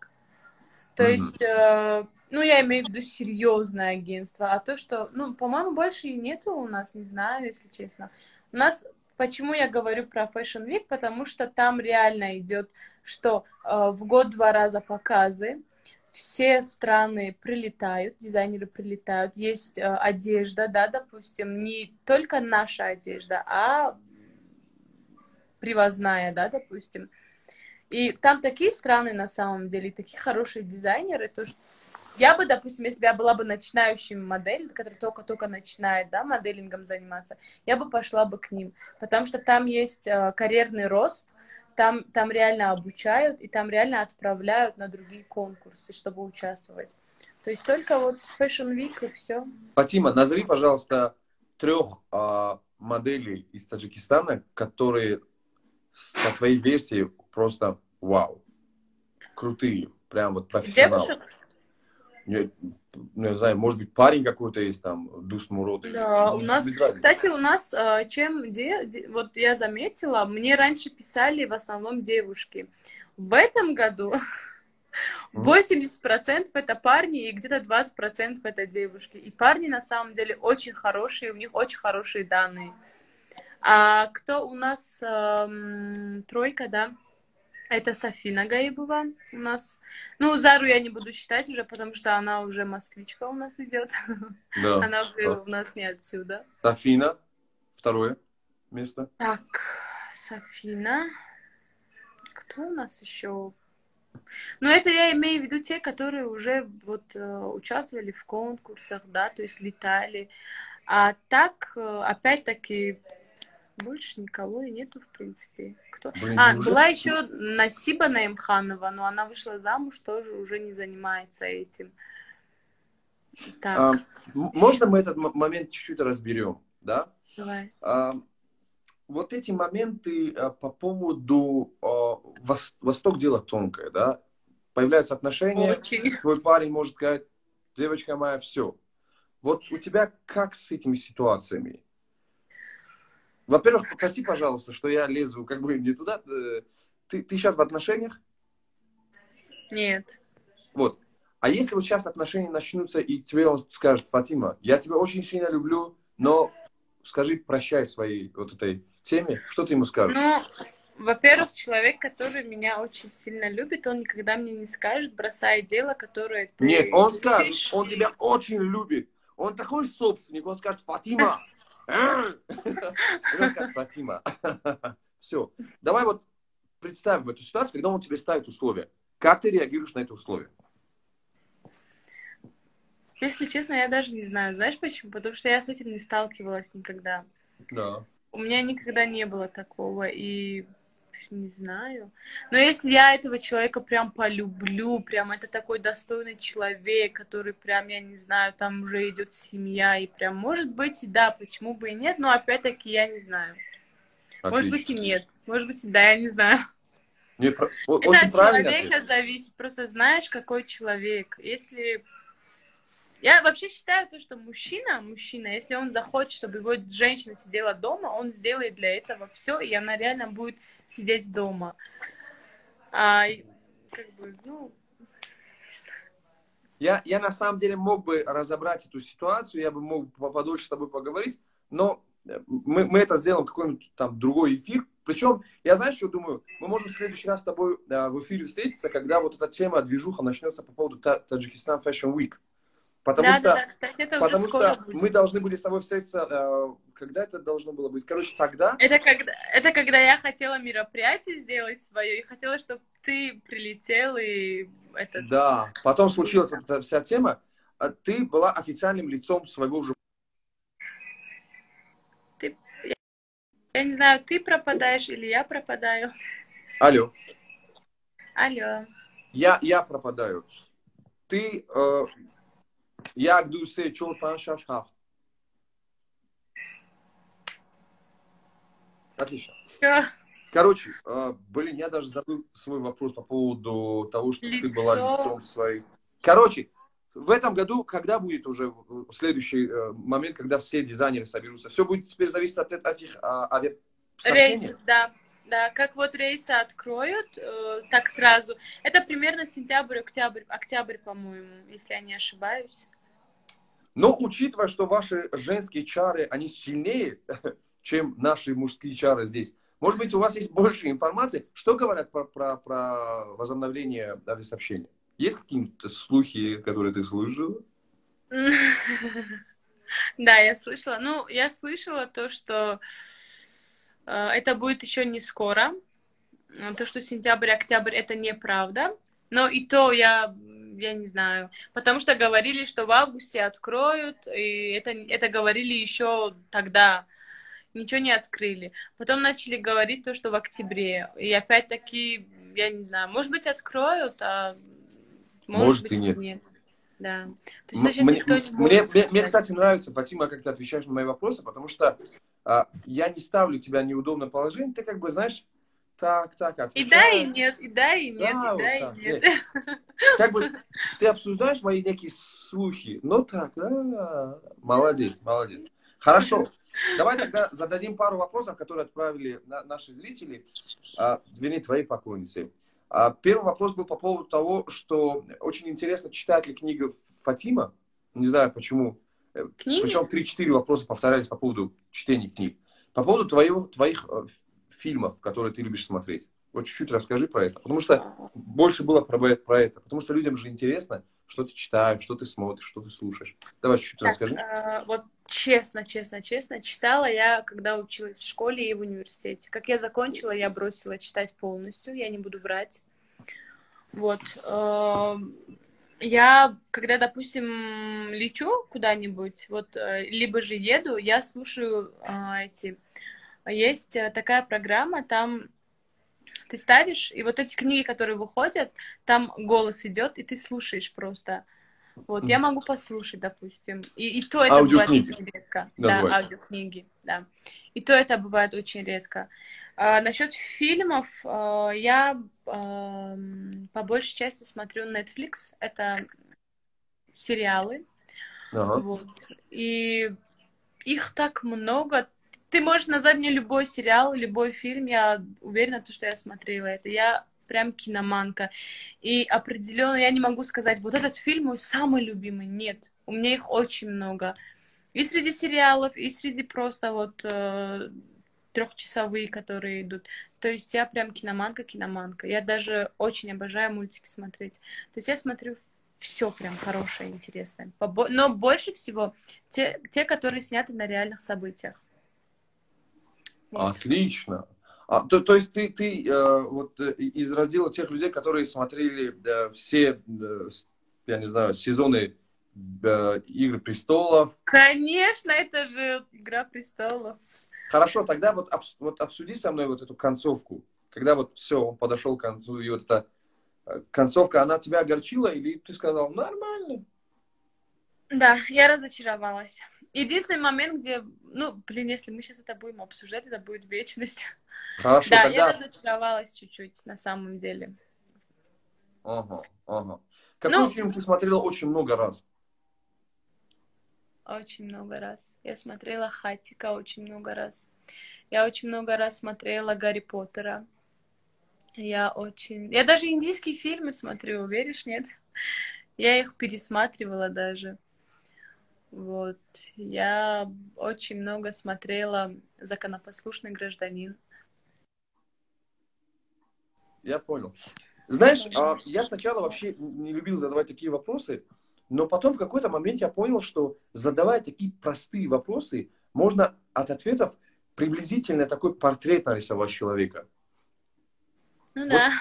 То mm-hmm. есть, э, ну, я имею в виду серьезное агентство, а то, что, ну, по-моему, больше и нету у нас, не знаю, если честно. У нас, почему я говорю про Fashion Week, потому что там реально идет, что э, в год два раза показы, все страны прилетают, дизайнеры прилетают, есть э, одежда, да, допустим, не только наша одежда, а привозная, да, допустим. И там такие страны на самом деле, такие хорошие дизайнеры, то что я бы, допустим, если бы я была бы начинающим моделью, которая только-только начинает, да, моделингом заниматься, я бы пошла бы к ним, потому что там есть э, карьерный рост, там, там реально обучают, и там реально отправляют на другие конкурсы, чтобы участвовать. То есть только вот Fashion Week и все. Фатима, назови, пожалуйста, трех э, моделей из Таджикистана, которые по твоей версии просто вау. Крутые. Прям вот профессионалы. Девушек? Не, ну, не знаю, может быть, парень какой-то есть там, Дус Муроды. Да, у нас, кстати, у нас, э, чем, де, де, вот я заметила, мне раньше писали в основном девушки. В этом году 80% это парни и где-то 20% это девушки. И парни на самом деле очень хорошие, у них очень хорошие данные. А кто у нас эм, тройка, да? Это Софина Гаибова у нас. Ну, Зару я не буду считать уже, потому что она уже москвичка у нас идет. Да. Она уже да. у нас не отсюда. Софина, второе место. Так, Софина. Кто у нас еще? Ну, это я имею в виду те, которые уже вот э, участвовали в конкурсах, да, то есть летали. А так, э, опять-таки, больше никого и нету, в принципе. Кто? Блин, а, уже... была еще Насиба Наимханова, но она вышла замуж, тоже уже не занимается этим. Так. А, можно мы этот момент чуть-чуть разберем, да? Давай. А, вот эти моменты а, по поводу а, вос, Восток дело тонкое, да? Появляются отношения, Очень. твой парень может сказать, девочка моя, все. Вот у тебя как с этими ситуациями? Во-первых, прости, пожалуйста, что я лезу как бы не туда. Э, ты, ты сейчас в отношениях? Нет. Вот. А если вот сейчас отношения начнутся, и тебе он скажет, Фатима, я тебя очень сильно люблю, но скажи прощай своей вот этой теме, что ты ему скажешь? Ну, во-первых, человек, который меня очень сильно любит, он никогда мне не скажет, бросай дело, которое ты... Нет, он скажет, он тебя очень любит. Он такой собственник, он скажет, Фатима, Фатима. Все. Давай вот представим эту ситуацию, когда он тебе ставит условия. Как ты реагируешь на это условие? Если честно, я даже не знаю. Знаешь почему? Потому что я с этим не сталкивалась никогда. Да. У меня никогда не было такого. И не знаю. Но если я этого человека прям полюблю, прям это такой достойный человек, который прям, я не знаю, там уже идет семья, и прям, может быть, и да, почему бы и нет, но опять-таки я не знаю. Отлично. Может быть и нет. Может быть, да, я не знаю. Не, Это очень от человека зависит. Просто знаешь, какой человек. Если... Я вообще считаю то, что мужчина, мужчина, если он захочет, чтобы его женщина сидела дома, он сделает для этого все, и она реально будет сидеть дома. А, как бы, ну, Я, я на самом деле мог бы разобрать эту ситуацию, я бы мог по- подольше с тобой поговорить, но э, мы, мы это сделаем в какой-нибудь там другой эфир. Причем, я знаешь, что думаю? Мы можем в следующий раз с тобой э, в эфире встретиться, когда вот эта тема движуха начнется по поводу Та- Таджикистан Fashion Week. Потому да, что, да, да, кстати, это потому что будет. мы должны были с тобой встретиться, э, когда это должно было быть? Короче, тогда, Это когда, это когда я хотела мероприятие сделать свое, и хотела, чтобы ты прилетел и этот... да, потом случилась вот эта вся тема, а ты была официальным лицом своего уже Я не знаю, ты пропадаешь или я пропадаю. Алло. Алло. Я, я пропадаю. Ты, э, я гду се чор пан шаш хафт. Отлично. Короче, э, блин, я даже забыл свой вопрос по поводу того, что ты была Лицо. лицом своей. Короче, в этом году, когда будет уже э, следующий э, момент, когда все дизайнеры соберутся? Все будет теперь зависеть от, от этих а, авиасообщений? Рейсы, да. Да, как вот рейсы откроют, э, так сразу. Это примерно сентябрь, октябрь, октябрь, по-моему, если я не ошибаюсь. Но учитывая, что ваши женские чары, они сильнее, чем наши мужские чары здесь, может быть, у вас есть больше информации, что говорят про, про, про возобновление авиасообщения? Есть какие-то слухи, которые ты слышала? Да, я слышала. Ну, я слышала то, что э, это будет еще не скоро. Э, То, что сентябрь, октябрь, это неправда. Но и то я, я не знаю. Потому что говорили, что в августе откроют, и это, это говорили еще тогда. Ничего не открыли. Потом начали говорить то, что в октябре. И опять-таки, я не знаю, может быть, откроют, а может, Может, быть, и нет. нет. Да. То есть Мне, никто не мне, мне- мне, кстати, нравится, Фатима, как ты отвечаешь на мои вопросы, потому что а, я не ставлю тебя в неудобное положение. Ты как бы, знаешь, так, так, И да, и нет, и да, и нет, Да, и да, вот так, и нет. Как бы ты обсуждаешь мои некие слухи. Ну так, да, молодец, молодец. Хорошо. Давай тогда зададим пару вопросов, которые отправили на- наши зрители, а, вернее, твои поклонницы. А, Первый вопрос был по поводу того, что очень интересно, читает ли книга Фатима. Не знаю почему. Э, Книги? Причем 3-4 вопроса повторялись по поводу чтения книг. По поводу твоего, твоих э, фильмов, которые ты любишь смотреть. Вот чуть-чуть расскажи про это. Потому что больше было про, про это. Потому что людям же интересно, что ты читаешь, что ты смотришь, что ты слушаешь. Давай чуть-чуть Так, расскажи. э, вот честно, честно, честно, читала я, когда училась в школе и в университете. Как я закончила, я бросила читать полностью, я не буду врать. Вот. э, Я, когда, допустим, лечу куда-нибудь, вот, э, либо же еду, я слушаю э, эти... Есть э, такая программа, там ты ставишь, и вот эти книги, которые выходят, там голос идет, и ты слушаешь просто. Вот, я могу послушать, допустим. И, и то это бывает очень редко. называется. Да, аудиокниги, да. И то это бывает очень редко. А, насчет фильмов, а, я ам, по большей части смотрю Netflix. Это сериалы. Ага. Вот. И их так много. Ты можешь назвать мне любой сериал, любой фильм. Я уверена, то, что я смотрела это. Я прям киноманка. И определенно я не могу сказать, вот этот фильм мой самый любимый. Нет. У меня их очень много. И среди сериалов, и среди просто вот э, трехчасовые, которые идут. То есть я прям киноманка, киноманка. Я даже очень обожаю мультики смотреть. То есть я смотрю все прям хорошее, интересное. Но больше всего те, те, которые сняты на реальных событиях. Отлично. А, то, то есть ты, ты э, вот э, из раздела тех людей, которые смотрели э, все, э, я не знаю, сезоны э, Игры престолов. Конечно, это же Игра престолов. Хорошо, тогда вот, обс- вот обсуди со мной вот эту концовку. Когда вот все, он подошел к концу, и вот эта э, концовка, она тебя огорчила, или ты сказал, нормально? Да, я разочаровалась. Единственный момент, где, ну, блин, если мы сейчас это будем обсуждать, это будет вечность. Хорошо, Да, тогда... я разочаровалась чуть-чуть, на самом деле. Ага, ага. Какой Ну- фильм ты смотрела очень много раз? Очень много раз. Я смотрела Хатика очень много раз. Я очень много раз смотрела Гарри Поттера. Я очень... Я даже индийские фильмы смотрю, веришь, нет? Я их пересматривала даже. Вот. Я очень много смотрела «Законопослушный гражданин». Я понял. Знаешь, а, я сначала вообще не любил задавать такие вопросы, но потом в какой-то момент я понял, что задавая такие простые вопросы, можно от ответов приблизительно такой портрет нарисовать человека. Ну Вот. да.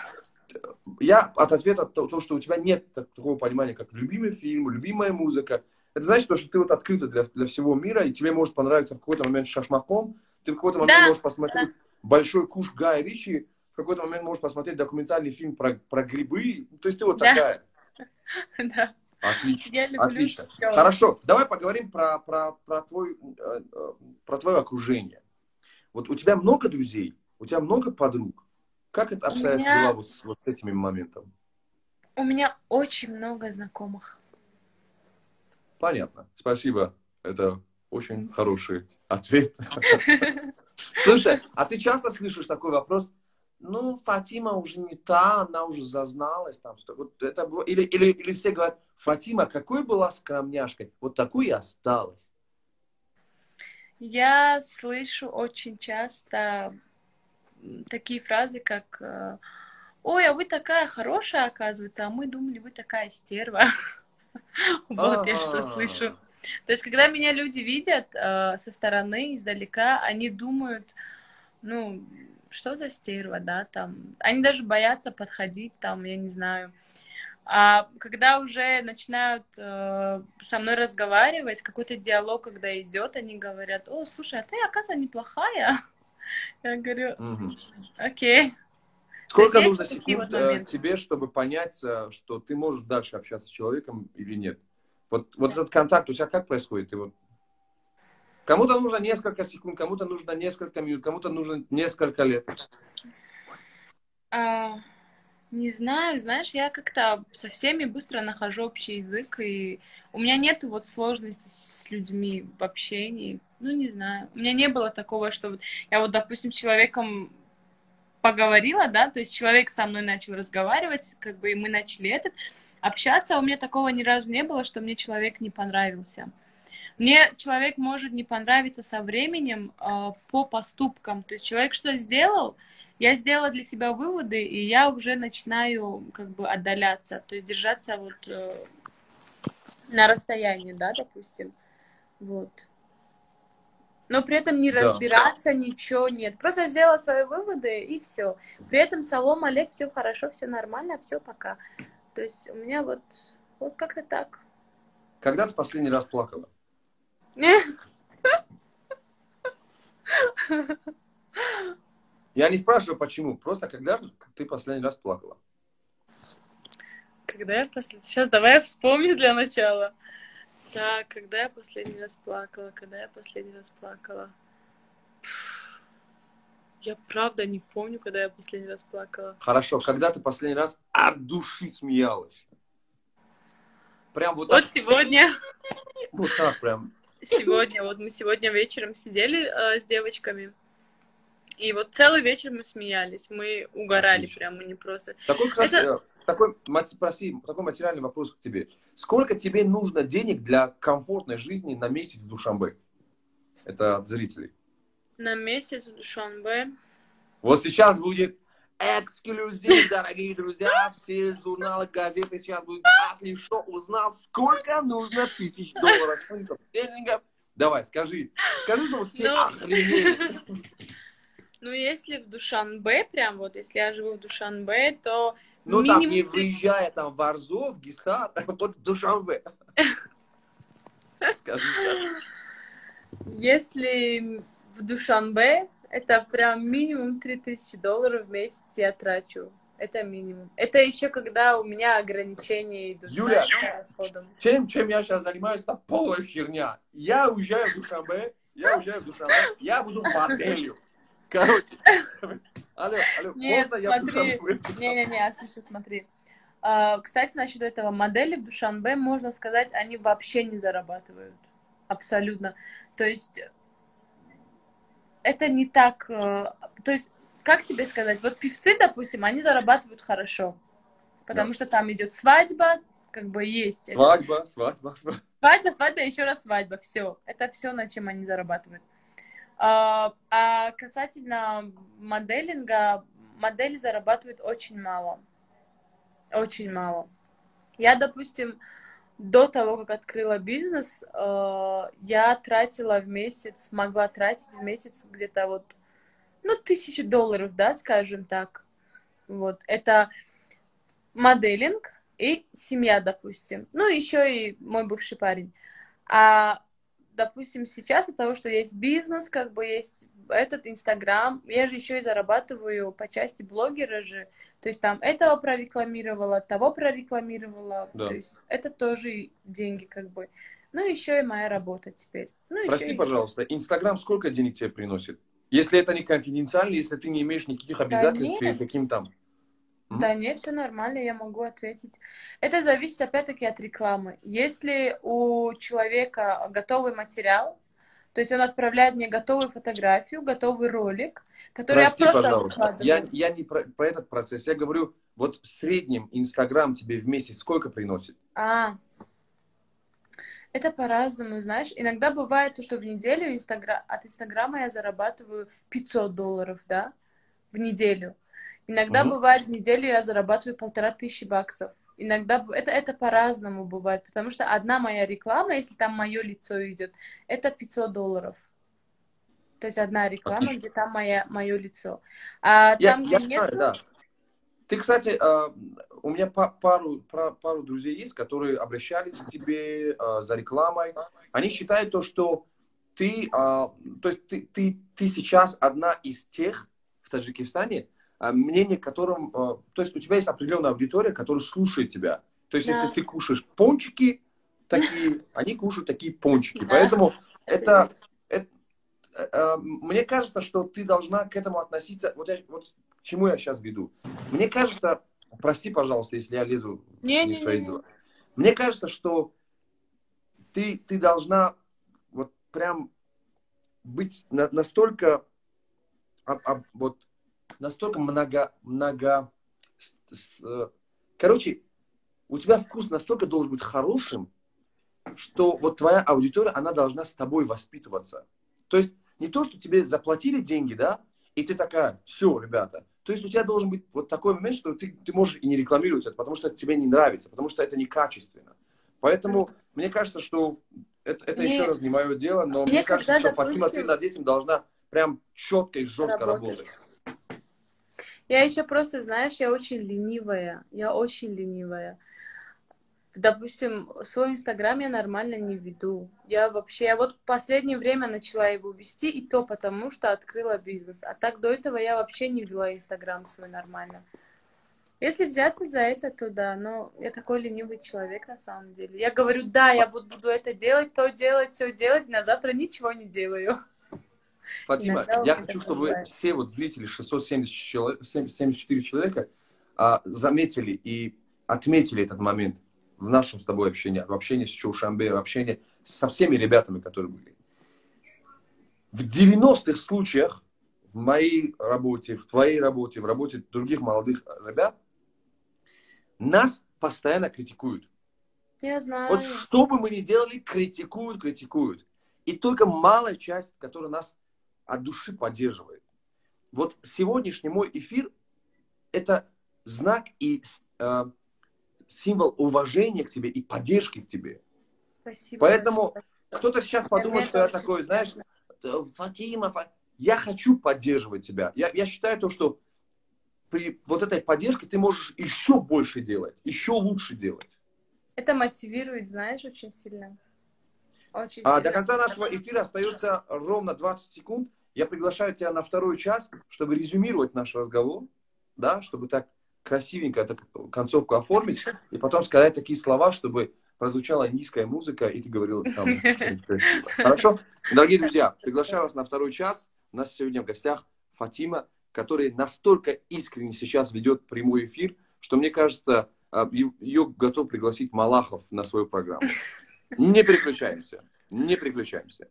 Я от ответа то, то, что у тебя нет так- такого понимания, как любимый фильм, любимая музыка. Это значит, что ты вот открыта для, для всего мира, и тебе может понравиться в какой-то момент шашмаком, ты в какой-то момент Да, можешь посмотреть большой куш Гая Ричи, в какой-то момент можешь посмотреть документальный фильм про, про грибы. То есть ты вот Да. такая. Да. Отлично. Я люблю Отлично. всё. Хорошо, давай поговорим про, про, про, твой, э, э, про твое окружение. Вот у тебя много друзей, у тебя много подруг. Как это обстоят меня- дела вот с вот этими моментами? У меня очень много знакомых. Понятно. Спасибо. Это очень хороший ответ. Слушай, а ты часто слышишь такой вопрос? Ну, Фатима уже не та, она уже зазналась там. что- Вот это, было- или, или, или все говорят, Фатима, какой была скромняшкой, вот такой и осталась. Я слышу очень часто такие фразы, как э, «Ой, а вы такая хорошая, оказывается, а мы думали, вы такая стерва». Вот я что слышу. То есть, когда меня люди видят э, со стороны, издалека, они думают, ну, что за стерва, да, там. Они даже боятся подходить, там, я не знаю. А когда уже начинают э, со мной разговаривать, какой-то диалог, когда идет, они говорят, о, слушай, а ты, оказывается, неплохая. Я говорю, окей. Сколько есть нужно секунд вот э, тебе, чтобы понять, э, что ты можешь дальше общаться с человеком или нет? Вот, вот этот контакт у тебя как происходит? Ты вот... Кому-то нужно несколько секунд, кому-то нужно несколько минут, кому-то нужно несколько лет. А, не знаю, знаешь, я как-то со всеми быстро нахожу общий язык, и у меня нету вот сложности с людьми в общении. Ну, не знаю. У меня не было такого, что вот я вот, допустим, с человеком поговорила, да, то есть человек со мной начал разговаривать, как бы и мы начали этот, общаться, а у меня такого ни разу не было, что мне человек не понравился. Мне человек может не понравиться со временем э, по поступкам. То есть человек что сделал, я сделала для себя выводы, и я уже начинаю как бы отдаляться, то есть держаться вот э, на расстоянии, да, допустим. Вот. Но при этом не Да. разбираться, ничего нет. Просто сделала свои выводы, и все. При этом салом, Олег, все хорошо, все нормально, все пока. То есть у меня вот, вот как-то так. Когда ты последний раз плакала? Я не спрашиваю, почему, просто когда ты последний раз плакала? Когда я последний... Сейчас давай я вспомню для начала. Так, когда я последний раз плакала? Когда я последний раз плакала? Я правда не помню, когда я последний раз плакала. Хорошо, когда ты последний раз от души смеялась? Прям вот так, Вот сегодня, вот так прям. сегодня, вот мы сегодня вечером сидели э, с девочками, и вот целый вечер мы смеялись, мы угорали Отлично. прям, мы не просто. Такой, раз, Это- э, такой, спроси, такой материальный вопрос к тебе. Сколько тебе нужно денег для комфортной жизни на месяц в Душанбе? Это от зрителей. На месяц в Душанбе. Вот сейчас будет эксклюзив, дорогие друзья. Все журналы, газеты сейчас будут. Если что, узнал, сколько нужно тысяч долларов. Давай, скажи. Скажи, чтобы все Ну. охренели. Ну, если в Душанбе, прям вот, если я живу в Душанбе, то Ну, там, не выезжая там в Арзов, Гисар, вот в Душанбе. Скажи, скажи. Если в Душанбе, это прям минимум 3000 долларов в месяц я трачу. Это минимум. Это еще когда у меня ограничения идут Юля. знаешь. Чем, чем я сейчас занимаюсь, это полная херня. Я уезжаю в Душанбе, я уезжаю в Душанбе, я буду моделью. Короче. Алло, алло, Нет, смотри. Не-не-не, слушай, смотри. А, Кстати, насчет этого модели в Душанбе, можно сказать, они вообще не зарабатывают. Абсолютно. То есть это не так... э, То есть, как тебе сказать, вот певцы, допустим, они зарабатывают хорошо, потому Да. что там идет свадьба, как бы есть. Свадьба, свадьба, свадьба. Свадьба, свадьба, еще раз свадьба. Все. Это все, на чем они зарабатывают. А, а касательно моделинга, модели зарабатывают очень мало. Очень мало. Я, допустим, до того, как открыла бизнес, э, я тратила в месяц, могла тратить в месяц где-то вот, ну, тысячу долларов, да, скажем так. Вот. Это моделинг и семья, допустим. Ну, еще и мой бывший парень. А, допустим, сейчас от того, что есть бизнес, как бы есть этот Инстаграм, я же еще и зарабатываю по части блогера же. То есть там этого прорекламировала, того прорекламировала. Да. То есть это тоже деньги, как бы. Ну, еще и моя работа теперь. Ну, еще Прости, и- пожалуйста, Инстаграм сколько денег тебе приносит? Если это не конфиденциально, если ты не имеешь никаких обязательств перед каким там. Да нет, все нормально, я могу ответить. Это зависит опять-таки от рекламы. Если у человека готовый материал, то есть он отправляет мне готовую фотографию, готовый ролик, который Прости, я просто пожалуйста. Я, я не про, про этот процесс. Я говорю, вот в среднем Инстаграм тебе в месяц сколько приносит? А, это по-разному, знаешь. Иногда бывает то, что в неделю инстагра... от Инстаграма я зарабатываю 500 долларов, да, в неделю. Иногда Мгм. бывает в неделю я зарабатываю полтора тысячи баксов. Иногда это, это по-разному бывает, потому что одна моя реклама, если там мое лицо идет, это 500 долларов. То есть одна реклама, Отлично. где там моя, мое лицо. А Я, там, я где знаю, нет, да. Ты, кстати, а, у меня па- пару, пару друзей есть, которые обращались к тебе а, за рекламой. Они считают то, что ты, а, то есть ты, ты, ты сейчас одна из тех в Таджикистане, мнение которым, а, то есть у тебя есть определенная аудитория, которая слушает тебя. То есть Да. если ты кушаешь пончики, такие, они кушают такие пончики. Да. Поэтому это, э, мне кажется, что ты должна к этому относиться. Вот, я, вот к чему я сейчас веду. Мне кажется, прости, пожалуйста, если я лезу не свои дела. Мне кажется, что ты, ты должна вот прям быть на- настолько а- а- вот настолько много много э, короче у тебя вкус настолько должен быть хорошим что вот твоя аудитория она должна с тобой воспитываться то есть не то что тебе заплатили деньги да и ты такая все ребята то есть у тебя должен быть вот такой момент что ты, ты можешь и не рекламировать это потому что это тебе не нравится потому что это некачественно поэтому мне кажется что это, это Мне- еще раз не мое дело но мне мне кажется что Фатима ты допустим, над этим должна прям четко и жестко работать. работать. Я еще просто, знаешь, я очень ленивая. Я очень ленивая. Допустим, свой инстаграм я нормально не веду. Я вообще, я вот в последнее время начала его вести, и то потому, что открыла бизнес. А так до этого я вообще не вела инстаграм свой нормально. Если взяться за это, то да, но я такой ленивый человек на самом деле. Я говорю, да, я вот буду это делать, то делать, все делать, на завтра ничего не делаю. Фатима, я хочу, чтобы бывает. все вот зрители 670 человек, 74 человека а, заметили и отметили этот момент в нашем с тобой общении, в общении с Чаушамбе, в общении со всеми ребятами, которые были. В 90-х случаях в моей работе, в твоей работе, в работе других молодых ребят нас постоянно критикуют. Я знаю. Вот что бы мы ни делали, критикуют, критикуют. И только малая часть, которая нас от души поддерживает. Вот сегодняшний мой эфир – это знак и э, символ уважения к тебе и поддержки к тебе. Спасибо. Поэтому. Кто-то сейчас подумает, что я такой, знаешь. «Э, Фатима, Фа- я хочу поддерживать тебя. Я, я считаю то, что при вот этой поддержке ты можешь еще больше делать, еще лучше делать. Это мотивирует, знаешь, очень сильно. Очень А до конца нашего эфира остается ровно 20 секунд. Я приглашаю тебя на второй час, чтобы резюмировать наш разговор, да, чтобы так красивенько эту концовку оформить, и потом сказать такие слова, чтобы прозвучала низкая музыка, и ты говорил там. Хорошо? Дорогие друзья, приглашаю вас на второй час. У нас сегодня в гостях Фатима, которая настолько искренне сейчас ведет прямой эфир, что мне кажется, а, ее готов пригласить Малахов на свою программу. Не переключаемся, не переключаемся.